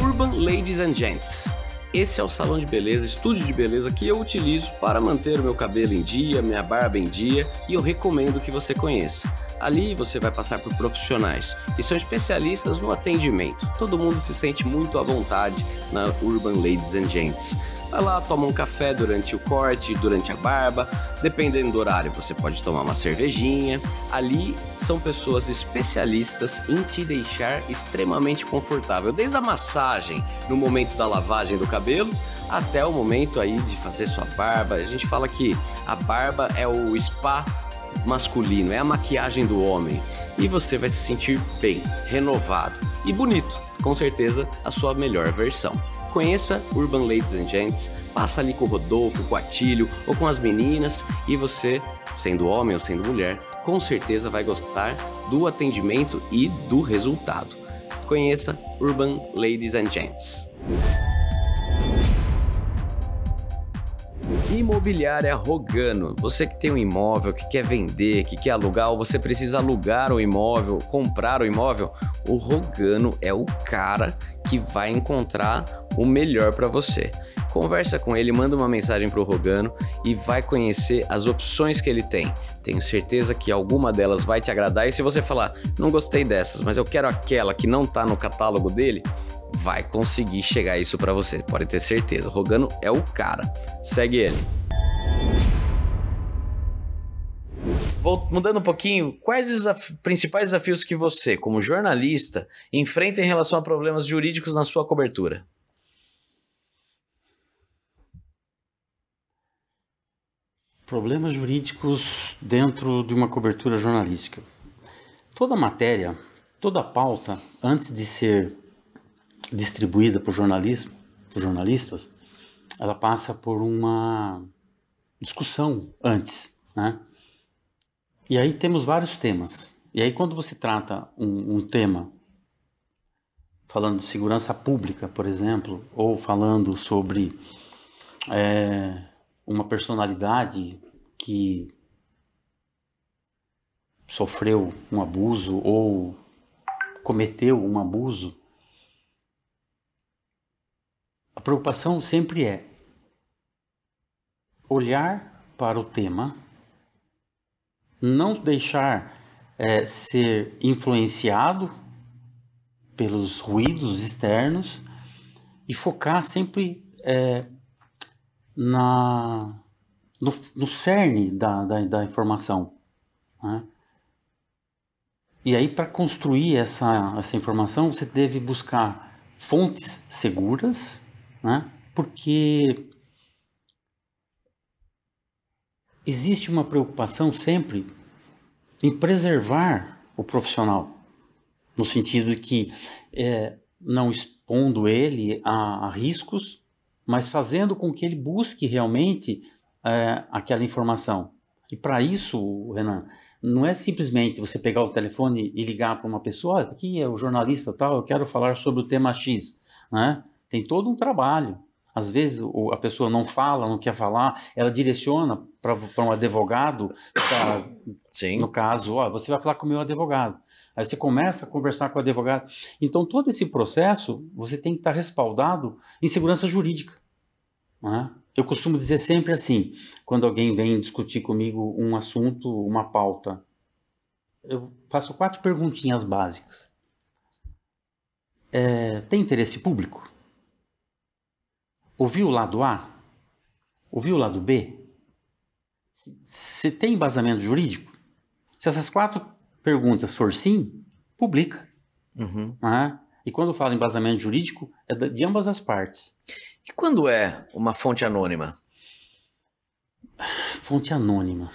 Urban Ladies and Gents esse é o salão de beleza, estúdio de beleza que eu utilizo para manter o meu cabelo em dia, minha barba em dia e eu recomendo que você conheça. Ali você vai passar por profissionais que são especialistas no atendimento. Todo mundo se sente muito à vontade na Urban Ladies and Gents. Vai lá, toma um café durante o corte, durante a barba. Dependendo do horário, você pode tomar uma cervejinha. Ali são pessoas especialistas em te deixar extremamente confortável, desde a massagem no momento da lavagem do cabelo até o momento aí de fazer sua barba. A gente fala que a barba é o spa masculino, é a maquiagem do homem. E você vai se sentir bem, renovado e bonito. Com certeza, a sua melhor versão. Conheça Urban Ladies and Gents, passa ali com o Rodolfo, com o Atílio ou com as meninas e você, sendo homem ou sendo mulher, com certeza vai gostar do atendimento e do resultado. Conheça Urban Ladies and Gents. Imobiliária Rogano. Você que tem um imóvel, que quer vender, que quer alugar, ou você precisa alugar o imóvel, comprar o imóvel, o Rogano é o cara que vai encontrar o melhor para você. Conversa com ele, manda uma mensagem para o Rogano e vai conhecer as opções que ele tem. Tenho certeza que alguma delas vai te agradar. E se você falar, não gostei dessas, mas eu quero aquela que não está no catálogo dele, vai conseguir chegar isso para você, pode ter certeza. Rogano é o cara. Segue ele. Vou mudando um pouquinho, quais os desaf principais desafios que você, como jornalista, enfrenta em relação a problemas jurídicos na sua cobertura? Problemas jurídicos dentro de uma cobertura jornalística. Toda matéria, toda pauta, antes de ser distribuída por jornalismo, por jornalistas, ela passa por uma discussão antes, né? E aí temos vários temas. E aí quando você trata um, um tema falando de segurança pública, por exemplo, ou falando sobre é, uma personalidade que sofreu um abuso ou cometeu um abuso, a preocupação sempre é olhar para o tema, não deixar é, ser influenciado pelos ruídos externos e focar sempre é, na, no, no cerne da, da, da informação. Né? E aí, para construir essa, essa informação, você deve buscar fontes seguras, né? porque existe uma preocupação sempre em preservar o profissional, no sentido de que é, não expondo ele a, a, riscos, mas fazendo com que ele busque realmente é, aquela informação. E para isso, Renan, não é simplesmente você pegar o telefone e ligar para uma pessoa, olha, aqui é o jornalista tal, eu quero falar sobre o tema X, né? Tem todo um trabalho. Às vezes a pessoa não fala, não quer falar, ela direciona para um advogado, pra, Sim. no caso, ó, você vai falar com o meu advogado. Aí você começa a conversar com o advogado. Então, todo esse processo, você tem que estar respaldado em segurança jurídica. Né? Eu costumo dizer sempre assim, quando alguém vem discutir comigo um assunto, uma pauta, eu faço quatro perguntinhas básicas. É, tem interesse público? Ouviu o lado A? Ouviu o lado B? Se tem embasamento jurídico? Se essas quatro perguntas for sim, publica. Uhum. Né? E quando fala embasamento jurídico, é de ambas as partes. E quando é uma fonte anônima? Fonte anônima.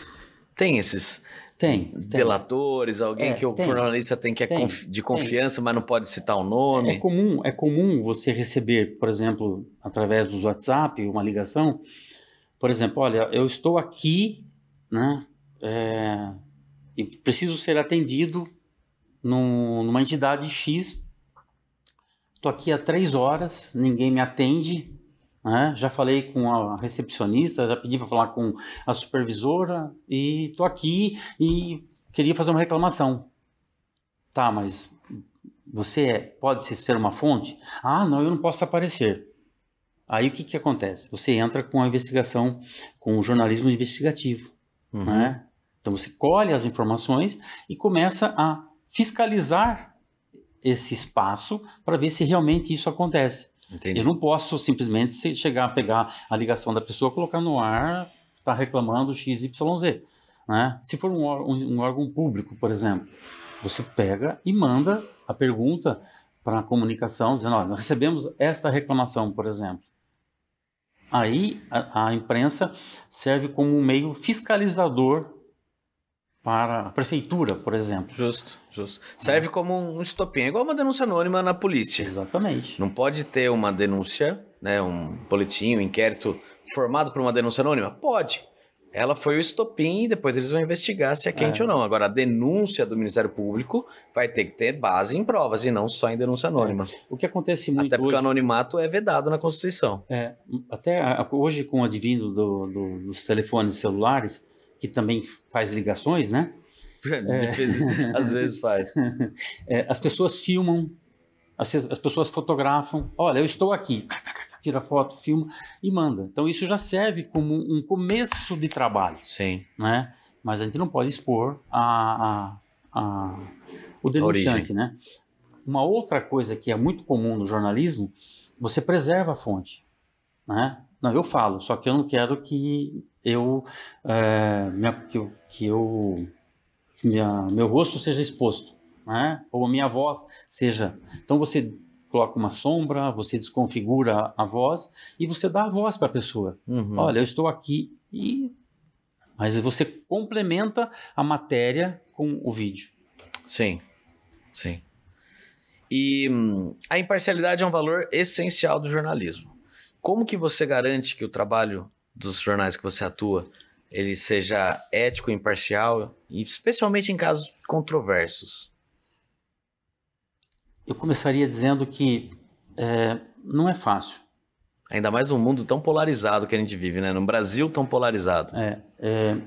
Tem esses tem, delatores, alguém é, que o tem, jornalista tem que é tem, de confiança, tem. mas não pode citar o nome. É comum, é comum você receber, por exemplo, através do WhatsApp, uma ligação, por exemplo, olha, eu estou aqui, né, é, e preciso ser atendido num, numa entidade X. Estou aqui há três horas, ninguém me atende, né? Já falei com a recepcionista, já pedi para falar com a supervisora e estou aqui e queria fazer uma reclamação. Tá, mas você é, pode ser uma fonte? Ah, não, eu não posso aparecer. Aí o que, que acontece? Você entra com a investigação, com o jornalismo investigativo. Uhum. Né? Então você colhe as informações e começa a fiscalizar esse espaço para ver se realmente isso acontece. Entendi. Eu não posso simplesmente chegar a pegar a ligação da pessoa, colocar no ar, tá reclamando XYZ. Né? Se for um, um, um órgão público, por exemplo, você pega e manda a pergunta para a comunicação, dizendo: nós recebemos esta reclamação, por exemplo. Aí a, a imprensa serve como um meio fiscalizador para a prefeitura, por exemplo. Justo, justo. Serve como um estopim, é igual uma denúncia anônima na polícia. Exatamente. Não pode ter uma denúncia, né, um boletim, um inquérito formado por uma denúncia anônima? Pode. Ela foi o estopim e depois eles vão investigar se é quente é. ou não. Agora, a denúncia do Ministério Público vai ter que ter base em provas e não só em denúncia anônima. É. O que acontece muito Até porque hoje... o anonimato é vedado na Constituição. É, até hoje, com o advindo do, do, dos telefones celulares, que também faz ligações, né? É. Às vezes faz. É, as pessoas filmam, as, as, pessoas fotografam. Olha, eu estou aqui. Tira foto, filma e manda. Então isso já serve como um começo de trabalho. Sim. Né? Mas a gente não pode expor a, a, a o denunciante, né? Uma outra coisa que é muito comum no jornalismo, você preserva a fonte, né? Não, eu falo, só que eu não quero que eu, é, minha, que eu, que eu minha, meu rosto seja exposto, né? ou a minha voz seja. Então você coloca uma sombra, você desconfigura a voz e você dá a voz para a pessoa. Uhum. Olha, eu estou aqui e mas você complementa a matéria com o vídeo. Sim, sim. E hum, a imparcialidade é um valor essencial do jornalismo. Como que você garante que o trabalho dos jornais que você atua ele seja ético, imparcial, especialmente em casos controversos? Eu começaria dizendo que é, não é fácil. Ainda mais num mundo tão polarizado que a gente vive, né? Num Brasil tão polarizado. É, é...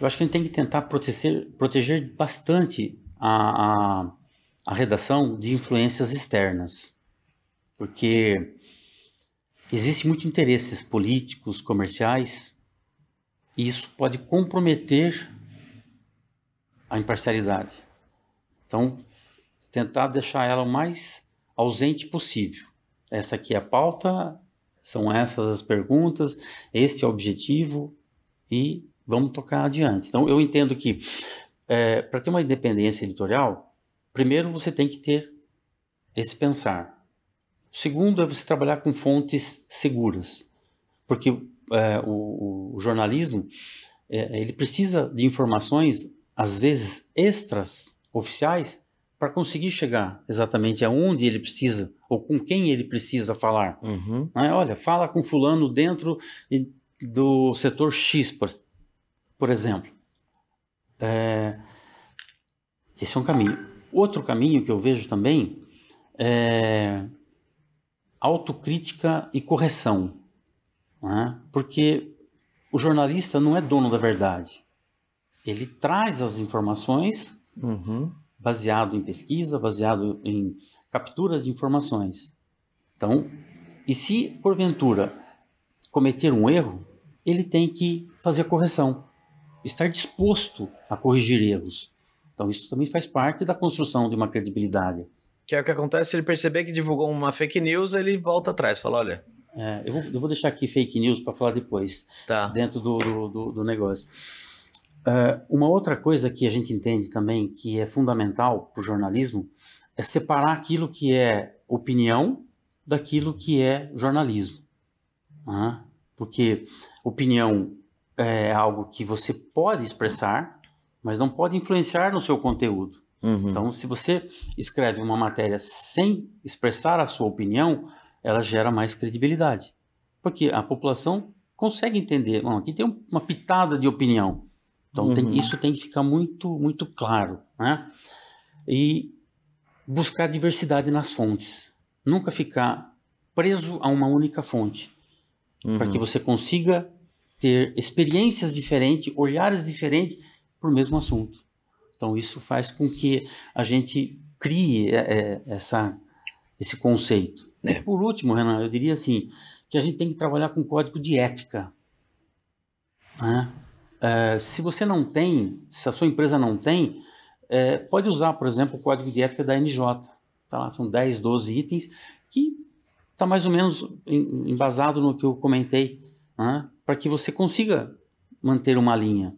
Eu acho que a gente tem que tentar proteger, proteger bastante a, a, a redação de influências externas. Porque existe muito interesses políticos, comerciais, e isso pode comprometer a imparcialidade. Então, tentar deixar ela o mais ausente possível. Essa aqui é a pauta, são essas as perguntas, este é o objetivo e vamos tocar adiante. Então, eu entendo que é, para ter uma independência editorial, primeiro você tem que ter esse pensar. Segundo é você trabalhar com fontes seguras, porque é, o, o, jornalismo é, ele precisa de informações às vezes extras oficiais para conseguir chegar exatamente aonde ele precisa ou com quem ele precisa falar. Uhum. Né? Olha, fala com fulano dentro do setor X, por, por exemplo. É, esse é um caminho. Outro caminho que eu vejo também é autocrítica e correção. Né? Porque o jornalista não é dono da verdade. Ele traz as informações uhum baseado em pesquisa, baseado em capturas de informações. Então, e se porventura cometer um erro, ele tem que fazer a correção, estar disposto a corrigir erros. Então, isso também faz parte da construção de uma credibilidade. Que é o que acontece, se ele perceber que divulgou uma fake news, ele volta atrás, fala, olha... É, eu, vou, eu, vou, deixar aqui fake news para falar depois, tá. dentro do, do, do, do negócio. Uh, uma outra coisa que a gente entende também que é fundamental para o jornalismo é separar aquilo que é opinião daquilo que é jornalismo. Uh, porque opinião é algo que você pode expressar, mas não pode influenciar no seu conteúdo. Uhum. Então, se você escreve uma matéria sem expressar a sua opinião, ela gera mais credibilidade. Porque a população consegue entender, bom, aqui tem uma pitada de opinião, então uhum. tem, isso tem que ficar muito, muito claro. Né? E buscar diversidade nas fontes. Nunca ficar preso a uma única fonte. Uhum. Para que você consiga ter experiências diferentes, olhares diferentes para o mesmo assunto. Então isso faz com que a gente crie é, é, essa, esse conceito. É. E por último, Renan, eu diria assim, que a gente tem que trabalhar com código de ética. Né? É, se você não tem, se a sua empresa não tem, é, pode usar, por exemplo, o código de ética da NJ. Tá lá, são 10, 12 itens que está mais ou menos embasado no que eu comentei, né, para que você consiga manter uma linha.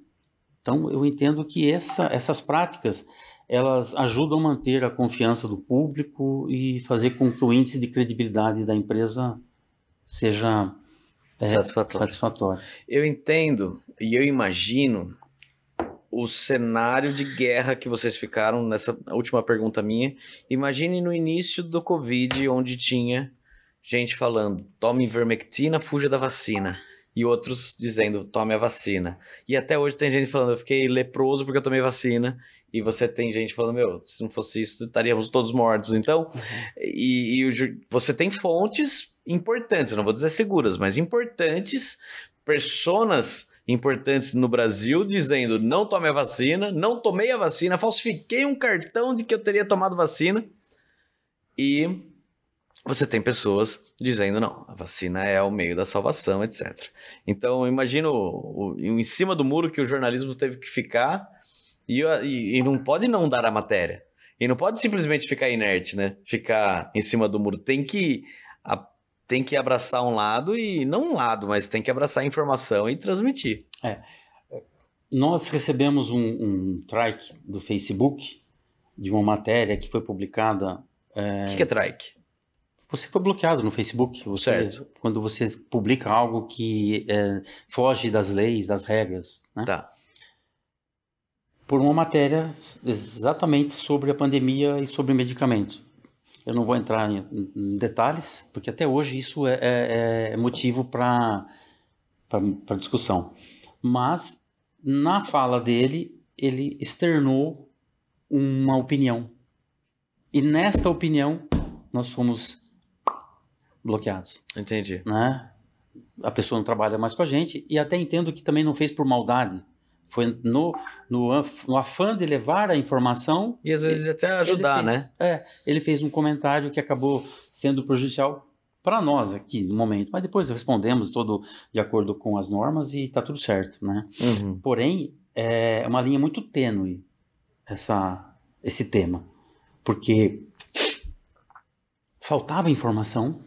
Então, eu entendo que essa, essas práticas elas ajudam a manter a confiança do público e fazer com que o índice de credibilidade da empresa seja é, satisfatório. satisfatório. Eu entendo e eu imagino o cenário de guerra que vocês ficaram nessa última pergunta minha. Imagine no início do Covid, onde tinha gente falando: tome ivermectina, fuja da vacina. E outros dizendo: tome a vacina. E até hoje tem gente falando: eu fiquei leproso porque eu tomei vacina. E você tem gente falando: meu, se não fosse isso, estaríamos todos mortos. Então, e, e você tem fontes importantes, não vou dizer seguras, mas importantes, personas importantes no Brasil dizendo não tome a vacina, não tomei a vacina, falsifiquei um cartão de que eu teria tomado vacina. E você tem pessoas dizendo não, a vacina é o meio da salvação, etc. Então, imagino o, o, em cima do muro que o jornalismo teve que ficar e, e, e não pode não dar a matéria. E não pode simplesmente ficar inerte, né? Ficar em cima do muro. Tem que a, tem que abraçar um lado e não um lado, mas tem que abraçar a informação e transmitir. É. Nós recebemos um, um trike do Facebook de uma matéria que foi publicada. O é... que, que é trike? Você foi bloqueado no Facebook. Você, certo. Quando você publica algo que é, foge das leis, das regras. Né? Tá. Por uma matéria exatamente sobre a pandemia e sobre medicamentos. Eu não vou entrar em, em detalhes, porque até hoje isso é, é, é motivo para discussão. Mas, na fala dele, ele externou uma opinião. E nesta opinião, nós fomos bloqueados. Entendi. Né? A pessoa não trabalha mais com a gente e até entendo que também não fez por maldade. Foi no, no, no afã de levar a informação. E às vezes ele, até ajudar, fez, né? É, ele fez um comentário que acabou sendo prejudicial para nós aqui no momento, mas depois respondemos todo de acordo com as normas e está tudo certo, né? Uhum. Porém, é uma linha muito tênue essa, esse tema, porque faltava informação,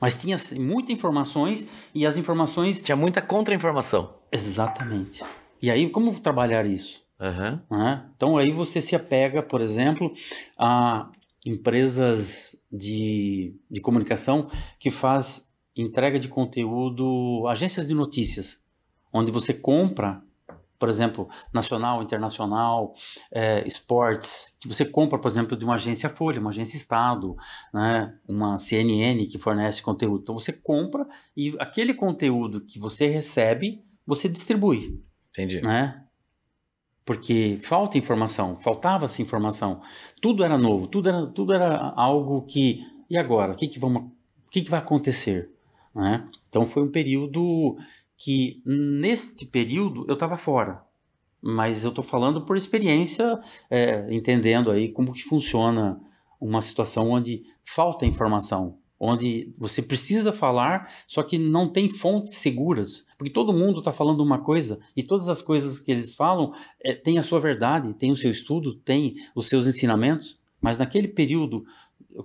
mas tinha muitas informações e as informações. Tinha muita contra-informação. Exatamente. E aí, como trabalhar isso? Uhum. Né? Então, aí você se apega, por exemplo, a empresas de, de comunicação que faz entrega de conteúdo, agências de notícias, onde você compra por exemplo, nacional, internacional, é, esportes, que você compra, por exemplo, de uma agência Folha, uma agência Estado, né, uma CNN que fornece conteúdo. Então você compra e aquele conteúdo que você recebe, você distribui. Entendi. Né? Porque falta informação, faltava-se informação. Tudo era novo, tudo era, tudo era algo que. E agora? O que, que, vamos, o que, que vai acontecer? Né? Então foi um período que neste período eu estava fora. Mas eu estou falando por experiência, é, entendendo aí como que funciona uma situação onde falta informação, onde você precisa falar, só que não tem fontes seguras, porque todo mundo está falando uma coisa e todas as coisas que eles falam é, têm a sua verdade, tem o seu estudo, tem os seus ensinamentos, mas naquele período,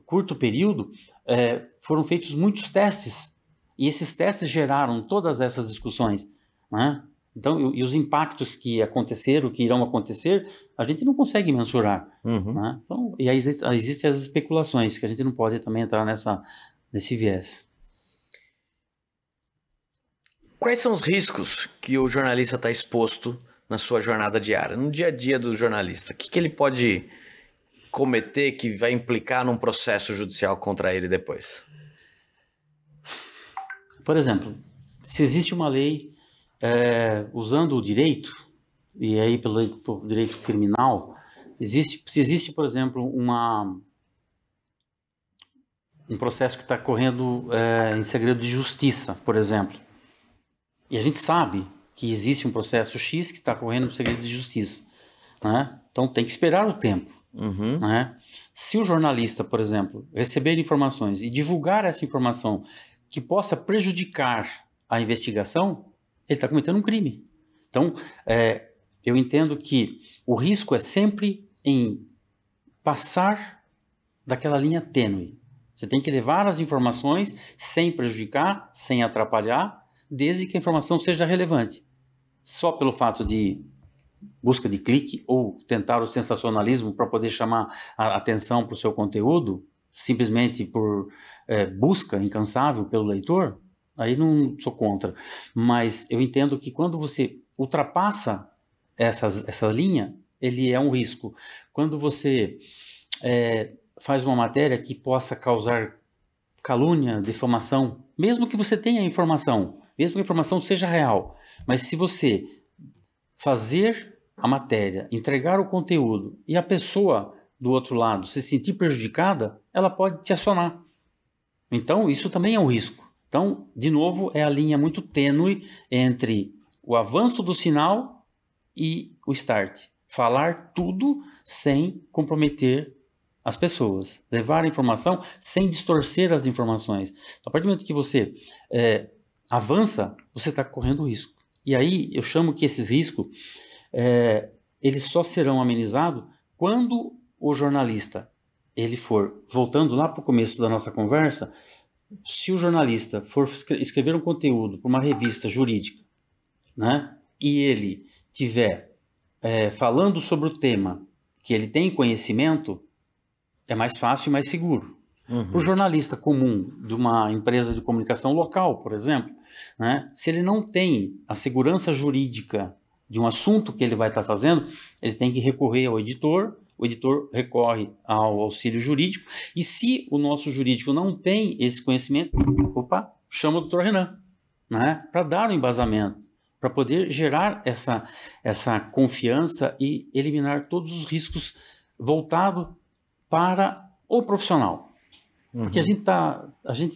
curto período, é, foram feitos muitos testes e esses testes geraram todas essas discussões. Né? Então, e, e, os impactos que aconteceram, que irão acontecer, a gente não consegue mensurar. Uhum. Né? Então, e aí existe, existem as especulações, que a gente não pode também entrar nessa, nesse viés. Quais são os riscos que o jornalista está exposto na sua jornada diária, no dia a dia do jornalista? O que, que ele pode cometer que vai implicar num processo judicial contra ele depois? Por exemplo, se existe uma lei é, usando o direito, e aí pelo, pelo direito criminal, existe, se existe, por exemplo, uma, um processo que está correndo é, em segredo de justiça, por exemplo, e a gente sabe que existe um processo X que está correndo em segredo de justiça, né? então tem que esperar o tempo. Uhum. Né? Se o jornalista, por exemplo, receber informações e divulgar essa informação que possa prejudicar a investigação, ele está cometendo um crime. Então, é, eu entendo que o risco é sempre em passar daquela linha tênue. Você tem que levar as informações sem prejudicar, sem atrapalhar, desde que a informação seja relevante. Só pelo fato de busca de clique ou tentar o sensacionalismo para poder chamar a atenção para o seu conteúdo, simplesmente por é, busca incansável pelo leitor, aí não sou contra. Mas eu entendo que quando você ultrapassa essas, essa linha, ele é um risco. Quando você é, faz uma matéria que possa causar calúnia, difamação, mesmo que você tenha informação, mesmo que a informação seja real, mas se você fazer a matéria, entregar o conteúdo e a pessoa do outro lado se sentir prejudicada, ela pode te acionar. Então, isso também é um risco. Então, de novo, é a linha muito tênue entre o avanço do sinal e o start. Falar tudo sem comprometer as pessoas. Levar a informação sem distorcer as informações. Então, a partir do momento que você é, avança, você está correndo risco. E aí eu chamo que esses riscos é, eles só serão amenizados quando o jornalista ele for, voltando lá para o começo da nossa conversa, se o jornalista for escrever um conteúdo para uma revista jurídica, né, e ele tiver é, falando sobre o tema que ele tem conhecimento, é mais fácil e mais seguro. Uhum. Para o jornalista comum de uma empresa de comunicação local, por exemplo, né, se ele não tem a segurança jurídica de um assunto que ele vai estar fazendo, ele tem que recorrer ao editor o editor recorre ao auxílio jurídico. E se o nosso jurídico não tem esse conhecimento, opa, chama o doutor Renan, né, para dar o um embasamento, para poder gerar essa, essa confiança e eliminar todos os riscos voltado para o profissional. Uhum. Porque a gente está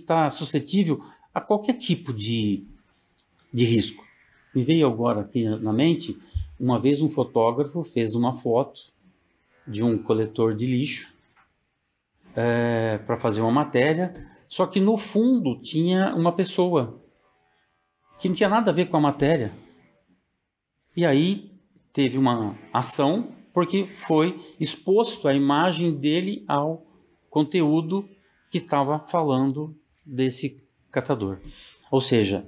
tá suscetível a qualquer tipo de, de risco. Me veio agora aqui na mente, uma vez um fotógrafo fez uma foto de um coletor de lixo é, para fazer uma matéria, só que no fundo tinha uma pessoa que não tinha nada a ver com a matéria. E aí teve uma ação porque foi exposto a imagem dele ao conteúdo que estava falando desse catador. Ou seja,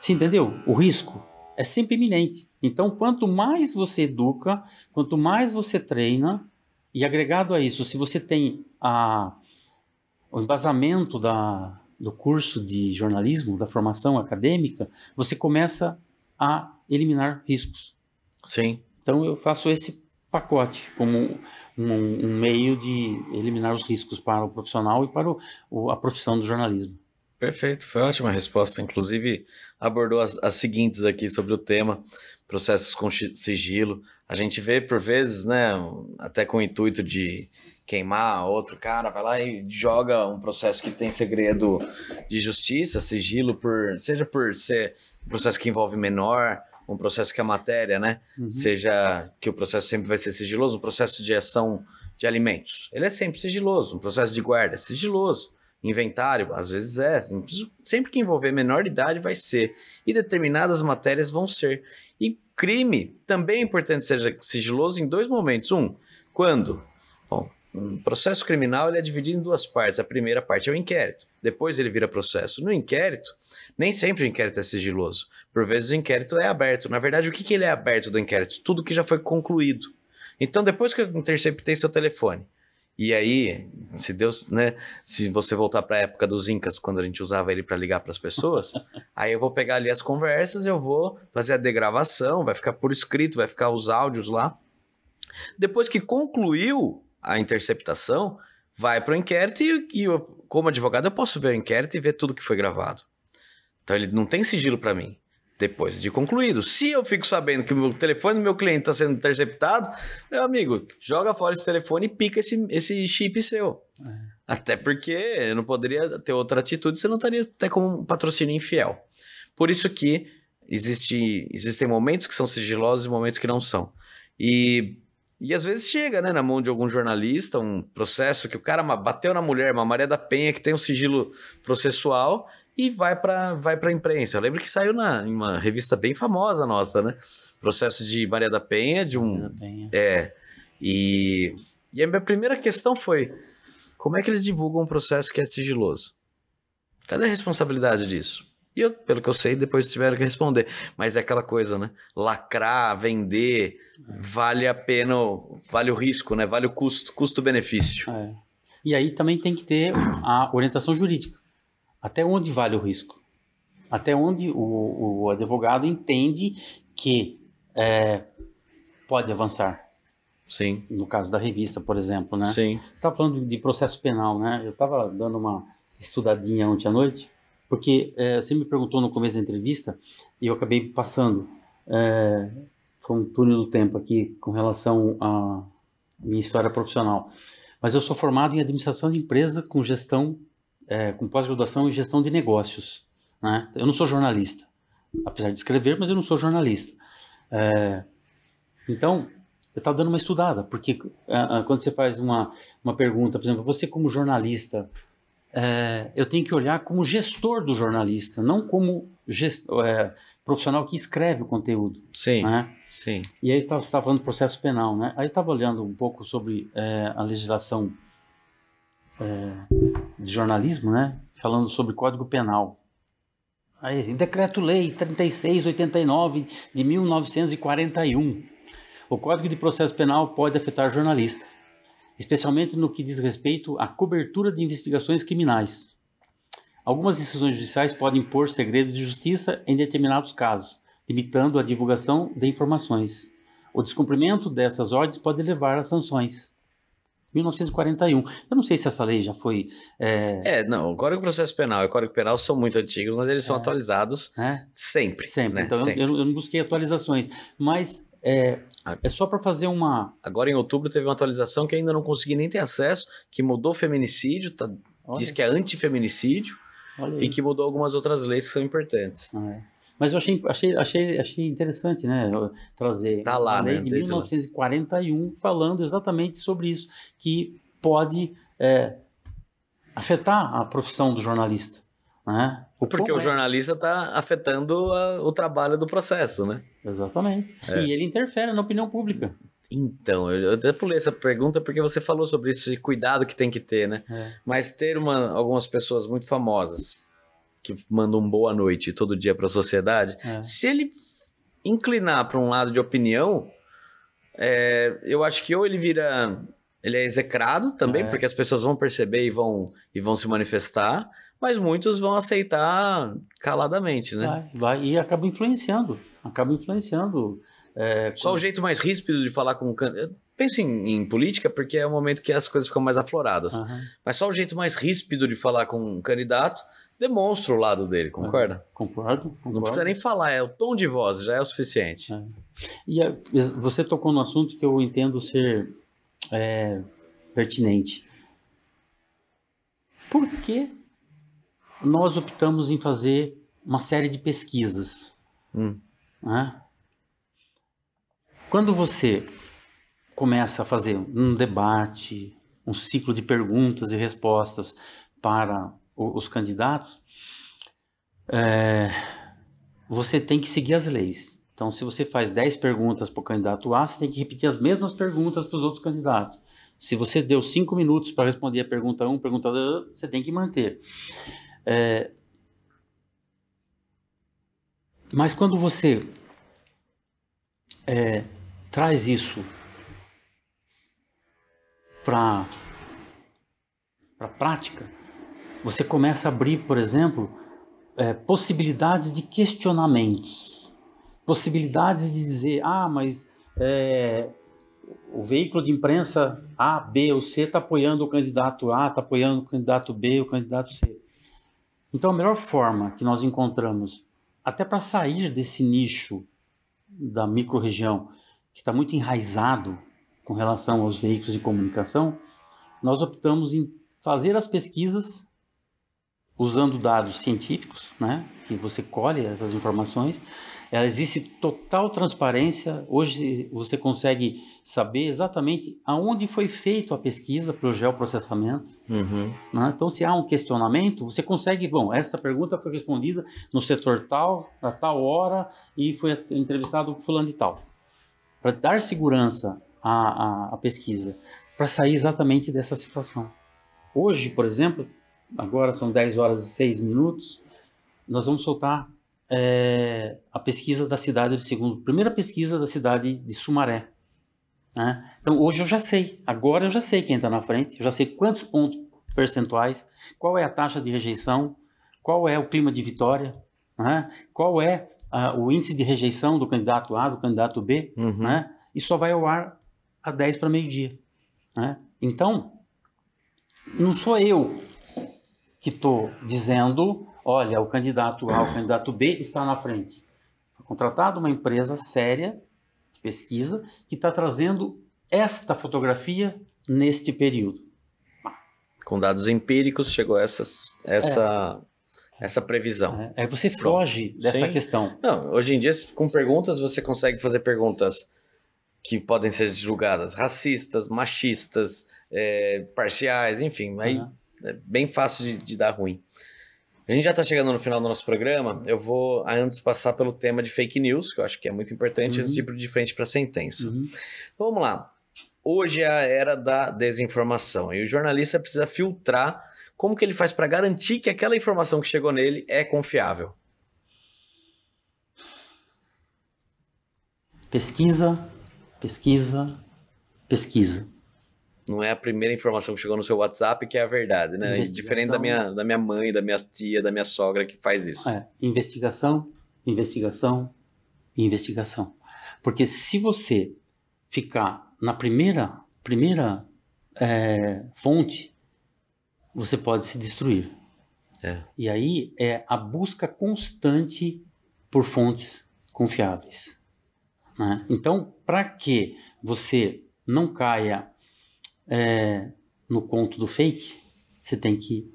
você entendeu? O risco é sempre iminente. Então, quanto mais você educa, quanto mais você treina, e agregado a isso, se você tem a, o embasamento da, do curso de jornalismo, da formação acadêmica, você começa a eliminar riscos. Sim. Então, eu faço esse pacote como um, um, meio de eliminar os riscos para o profissional e para o, a profissão do jornalismo. Perfeito, foi ótima resposta. Inclusive, abordou as, as seguintes aqui sobre o tema: processos com sigilo. A gente vê, por vezes, né, até com o intuito de queimar outro cara, vai lá e joga um processo que tem segredo de justiça, sigilo, por seja por ser um processo que envolve menor, um processo que a matéria, né? Uhum. Seja que o processo sempre vai ser sigiloso, um processo de ação de alimentos. Ele é sempre sigiloso, um processo de guarda é sigiloso. Inventário, às vezes é. Sempre que envolver menor idade vai ser. E determinadas matérias vão ser. E crime também é importante ser sigiloso em dois momentos. Um, quando? Bom, um processo criminal ele é dividido em duas partes. A primeira parte é o inquérito, depois ele vira processo. No inquérito, nem sempre o inquérito é sigiloso. Por vezes o inquérito é aberto. Na verdade, o que, que ele é aberto do inquérito? Tudo que já foi concluído. Então, depois que eu interceptei seu telefone, e aí, se Deus, né, se você voltar para a época dos incas, quando a gente usava ele para ligar para as pessoas, aí eu vou pegar ali as conversas, eu vou fazer a degravação, vai ficar por escrito, vai ficar os áudios lá. Depois que concluiu a interceptação, vai para o inquérito e, e eu, como advogado, eu posso ver o inquérito e ver tudo que foi gravado. Então ele não tem sigilo para mim. Depois de concluído. Se eu fico sabendo que o telefone do meu cliente está sendo interceptado, meu amigo, joga fora esse telefone e pica esse, esse chip seu. É. Até porque eu não poderia ter outra atitude, você não estaria até como um patrocínio infiel. Por isso que existe, existem momentos que são sigilosos e momentos que não são. E e às vezes chega, né, na mão de algum jornalista, um processo que o cara bateu na mulher, uma Maria da Penha que tem um sigilo processual e vai para vai a imprensa. Eu lembro que saiu na, em uma revista bem famosa nossa, né? Processo de Maria da Penha, de um. Penha. É. E, e a minha primeira questão foi: como é que eles divulgam um processo que é sigiloso? Cadê a responsabilidade disso? E eu, pelo que eu sei, depois tiveram que responder. Mas é aquela coisa, né? Lacrar, vender, vale a pena, vale o risco, né? Vale o custo, custo-benefício. É. E aí também tem que ter a orientação jurídica. Até onde vale o risco? Até onde o, o advogado entende que é, pode avançar? Sim. No caso da revista, por exemplo, né? Sim. Você estava falando de processo penal, né? Eu estava dando uma estudadinha ontem à noite porque é, você me perguntou no começo da entrevista e eu acabei passando. É, foi um túnel do tempo aqui com relação à minha história profissional. Mas eu sou formado em administração de empresa com gestão, é, com pós-graduação em gestão de negócios. Né? Eu não sou jornalista, apesar de escrever, mas eu não sou jornalista. É, então, eu estava dando uma estudada, porque é, é, quando você faz uma, uma pergunta, por exemplo, você como jornalista, é, eu tenho que olhar como gestor do jornalista, não como é, profissional que escreve o conteúdo. Sim, né? sim. E aí você estava falando do processo penal, né? Aí eu estava olhando um pouco sobre a legislação é, de jornalismo, né? Falando sobre Código Penal. Aí, Decreto-Lei 3689 de 1941. O Código de Processo Penal pode afetar jornalista especialmente no que diz respeito à cobertura de investigações criminais. Algumas decisões judiciais podem impor segredo de justiça em determinados casos, limitando a divulgação de informações. O descumprimento dessas ordens pode levar a sanções. 1941. Eu não sei se essa lei já foi. É, é não, o Código de Processo Penal e o Código Penal são muito antigos, mas eles são é. atualizados é. sempre. Sempre. Né? Então sempre. Eu, eu, não busquei atualizações. Mas é, é só para fazer uma. Agora em outubro teve uma atualização que ainda não consegui nem ter acesso, que mudou o feminicídio, tá diz que é antifeminicídio e que mudou algumas outras leis que são importantes. Ah, é. Mas eu achei, achei, achei, achei interessante, né, trazer tá lá, a lei né, de 1941 falando exatamente sobre isso, que pode é, afetar a profissão do jornalista. Né? O Porque o é. jornalista está afetando a, o trabalho do processo, né? Exatamente. É. E ele interfere na opinião pública. Então, eu até pulei essa pergunta porque você falou sobre isso e cuidado que tem que ter, né? É. Mas ter uma, algumas pessoas muito famosas que mandam um boa noite todo dia para a sociedade, é. se ele inclinar para um lado de opinião, é, eu acho que ou ele vira. Ele é execrado também, é. porque as pessoas vão perceber e vão, e vão se manifestar, mas muitos vão aceitar caladamente, né? Vai, vai e acaba influenciando. Acaba influenciando. É, Só o jeito mais ríspido de falar com o candidato. Penso em, em, política porque é o momento que as coisas ficam mais afloradas. Uhum. Mas só o jeito mais ríspido de falar com um candidato demonstra o lado dele, concorda? É, concordo, concordo, Não precisa nem falar, é o tom de voz, já é o suficiente. É. E a, você tocou no assunto que eu entendo ser é, pertinente. Por que nós optamos em fazer uma série de pesquisas? Hum. Né? Quando você começa a fazer um debate, um ciclo de perguntas e respostas para os candidatos, é, você tem que seguir as leis. Então, se você faz 10 perguntas para o candidato A, você tem que repetir as mesmas perguntas para os outros candidatos. Se você deu 5 minutos para responder a pergunta 1, um, pergunta 2, você tem que manter. É, mas quando você é, traz isso para a prática, você começa a abrir, por exemplo, é, possibilidades de questionamentos, possibilidades de dizer, ah, mas é, o veículo de imprensa A, B ou C está apoiando o candidato A, está apoiando o candidato B, o candidato C. Então, a melhor forma que nós encontramos, até para sair desse nicho da microrregião, que está muito enraizado com relação aos veículos de comunicação, nós optamos em fazer as pesquisas usando dados científicos, né, que você colhe essas informações, ela existe total transparência. Hoje você consegue saber exatamente aonde foi feita a pesquisa para o geoprocessamento. Uhum. Né? Então, se há um questionamento, você consegue. Bom, esta pergunta foi respondida no setor tal, a tal hora, e foi entrevistado fulano de tal. Para dar segurança à, à, à pesquisa, para sair exatamente dessa situação. Hoje, por exemplo, agora são 10 horas e 6 minutos, nós vamos soltar é, a pesquisa da cidade de segundo, primeira pesquisa da cidade de Sumaré. Né? Então hoje eu já sei, agora eu já sei quem está na frente, eu já sei quantos pontos percentuais, qual é a taxa de rejeição, qual é o clima de vitória, né? qual é o índice de rejeição do candidato A, do candidato B, uhum. né? e só vai ao ar a 10 para meio-dia. Né? Então, não sou eu que estou dizendo, olha, o candidato A, o candidato B está na frente. Foi contratada uma empresa séria de pesquisa que está trazendo esta fotografia neste período. Com dados empíricos chegou essas, essa, é. essa previsão. É, é você foge Pronto. dessa Sim. questão. Não, hoje em dia, com perguntas, você consegue fazer perguntas que podem ser julgadas racistas, machistas, é, parciais, enfim. Aí uhum é bem fácil de, de dar ruim. A gente já está chegando no final do nosso programa. Eu vou antes passar pelo tema de fake news, que eu acho que é muito importante, uhum. antes de ir de frente para a sentença. Uhum. Então, vamos lá. Hoje é a era da desinformação e o jornalista precisa filtrar como que ele faz para garantir que aquela informação que chegou nele é confiável. Pesquisa, pesquisa, pesquisa não é a primeira informação que chegou no seu WhatsApp que é a verdade, né? Diferente da minha, da minha mãe, da minha tia, da minha sogra que faz isso. É, investigação, investigação investigação. Porque se você ficar na primeira, primeira é, fonte, você pode se destruir. É. E aí é a busca constante por fontes confiáveis. Né? Então, para que você não caia é, no conto do fake, você tem que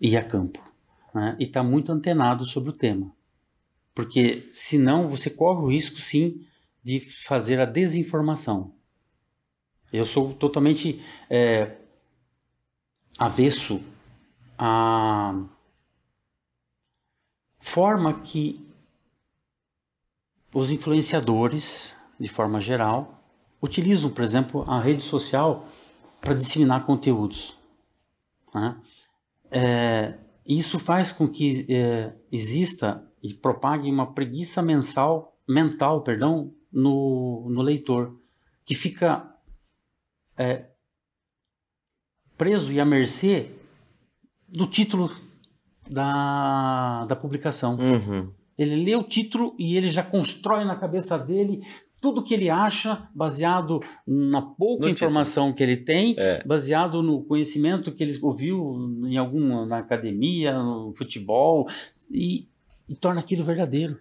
ir a campo né? e estar tá muito antenado sobre o tema. Porque senão você corre o risco sim de fazer a desinformação. Eu sou totalmente é, avesso à forma que os influenciadores, de forma geral, utilizam, por exemplo, a rede social para disseminar conteúdos. Né? É, isso faz com que é, exista e propague uma preguiça mensal, mental perdão, no, no leitor, que fica é, preso e à mercê do título da, da publicação. Uhum. Ele lê o título e ele já constrói na cabeça dele tudo que ele acha, baseado na pouca no informação título. que ele tem, é. baseado no conhecimento que ele ouviu em alguma na academia, no futebol, e, e torna aquilo verdadeiro.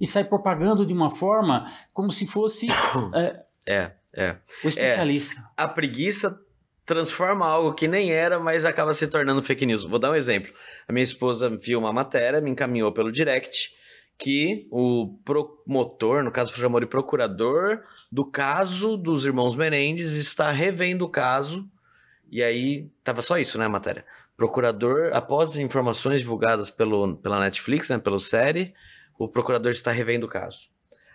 E sai propagando de uma forma como se fosse é, é, é. o especialista. É. A preguiça transforma algo que nem era, mas acaba se tornando fake news. Vou dar um exemplo. A minha esposa viu uma matéria, me encaminhou pelo direct que o promotor, no caso de procurador, do caso dos irmãos Menendez está revendo o caso. E aí tava só isso, né, matéria. Procurador, após informações divulgadas pelo, pela Netflix, né, pela série, o procurador está revendo o caso.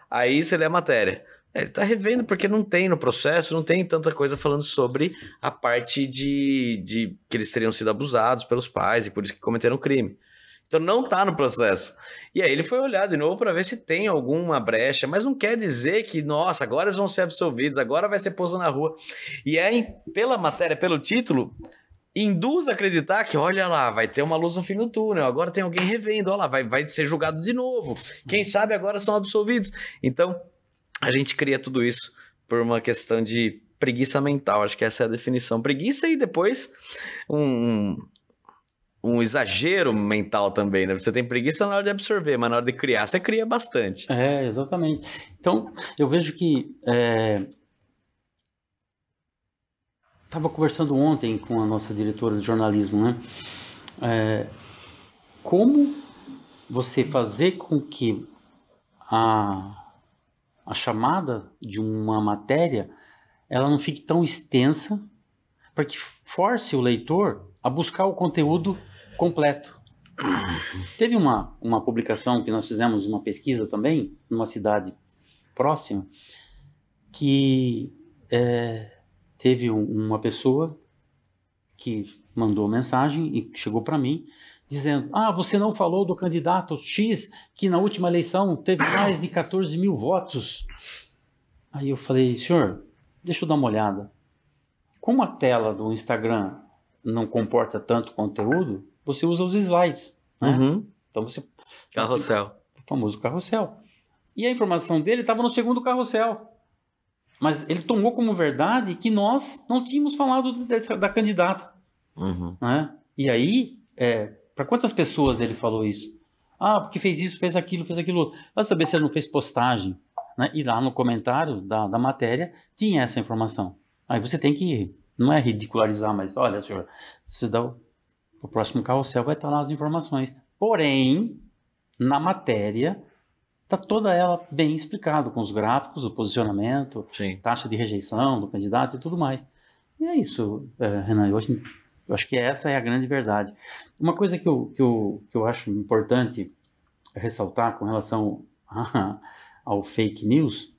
Aí você lê a matéria. É, ele está revendo porque não tem no processo, não tem tanta coisa falando sobre a parte de, de que eles teriam sido abusados pelos pais e por isso que cometeram crime. Então não está no processo. E aí ele foi olhar de novo para ver se tem alguma brecha, mas não quer dizer que, nossa, agora eles vão ser absolvidos, agora vai ser posto na rua. E aí, pela matéria, pelo título, induz a acreditar que, olha lá, vai ter uma luz no fim do túnel, agora tem alguém revendo, olha lá, vai, vai ser julgado de novo. Quem sabe agora são absolvidos. Então, a gente cria tudo isso por uma questão de preguiça mental, acho que essa é a definição. Preguiça e depois um, um exagero mental também, né? Você tem preguiça na hora de absorver, mas na hora de criar, você cria bastante. É, exatamente. Então, eu vejo que. É... Estava conversando ontem com a nossa diretora de jornalismo, né? É... Como você fazer com que a, a chamada de uma matéria ela não fique tão extensa para que force o leitor a buscar o conteúdo completo. Teve uma, uma publicação que nós fizemos, uma pesquisa também, numa cidade próxima, que é, teve um, uma pessoa que mandou mensagem e chegou para mim dizendo: Ah, você não falou do candidato X que na última eleição teve mais de 14 mil votos. Aí eu falei: Senhor, deixa eu dar uma olhada. Como a tela do Instagram não comporta tanto conteúdo, você usa os slides. Né? Uhum. Então você. Carrossel. O famoso carrossel. E a informação dele estava no segundo carrossel. Mas ele tomou como verdade que nós não tínhamos falado da, da candidata. Uhum. Né? E aí, é, para quantas pessoas ele falou isso? Ah, porque fez isso, fez aquilo, fez aquilo outro. Vai saber se ele não fez postagem. Né? E lá no comentário da, da matéria tinha essa informação. Aí você tem que, não é ridicularizar, mas olha, senhor, se dá o próximo carrossel vai estar lá as informações. Porém, na matéria, está toda ela bem explicada, com os gráficos, o posicionamento, Sim. taxa de rejeição do candidato e tudo mais. E é isso, é, Renan. Eu acho, eu acho, que essa é a grande verdade. Uma coisa que eu, que eu, que eu acho importante ressaltar com relação a, ao fake news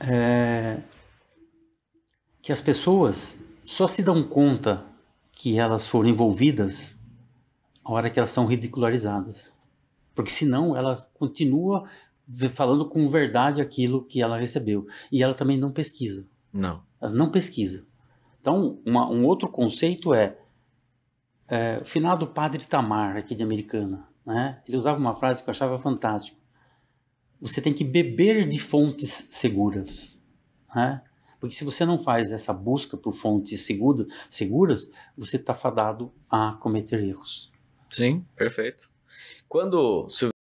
é que as pessoas só se dão conta que elas foram envolvidas a hora que elas são ridicularizadas. Porque senão ela continua falando com verdade aquilo que ela recebeu. E ela também não pesquisa. Não. Ela não pesquisa. Então, uma, um outro conceito é, é finado padre Tamar, aqui de Americana. Né? Ele usava uma frase que eu achava fantástica. Você tem que beber de fontes seguras. Né? Porque se você não faz essa busca por fontes segura, seguras, você está fadado a cometer erros. Sim, perfeito. Quando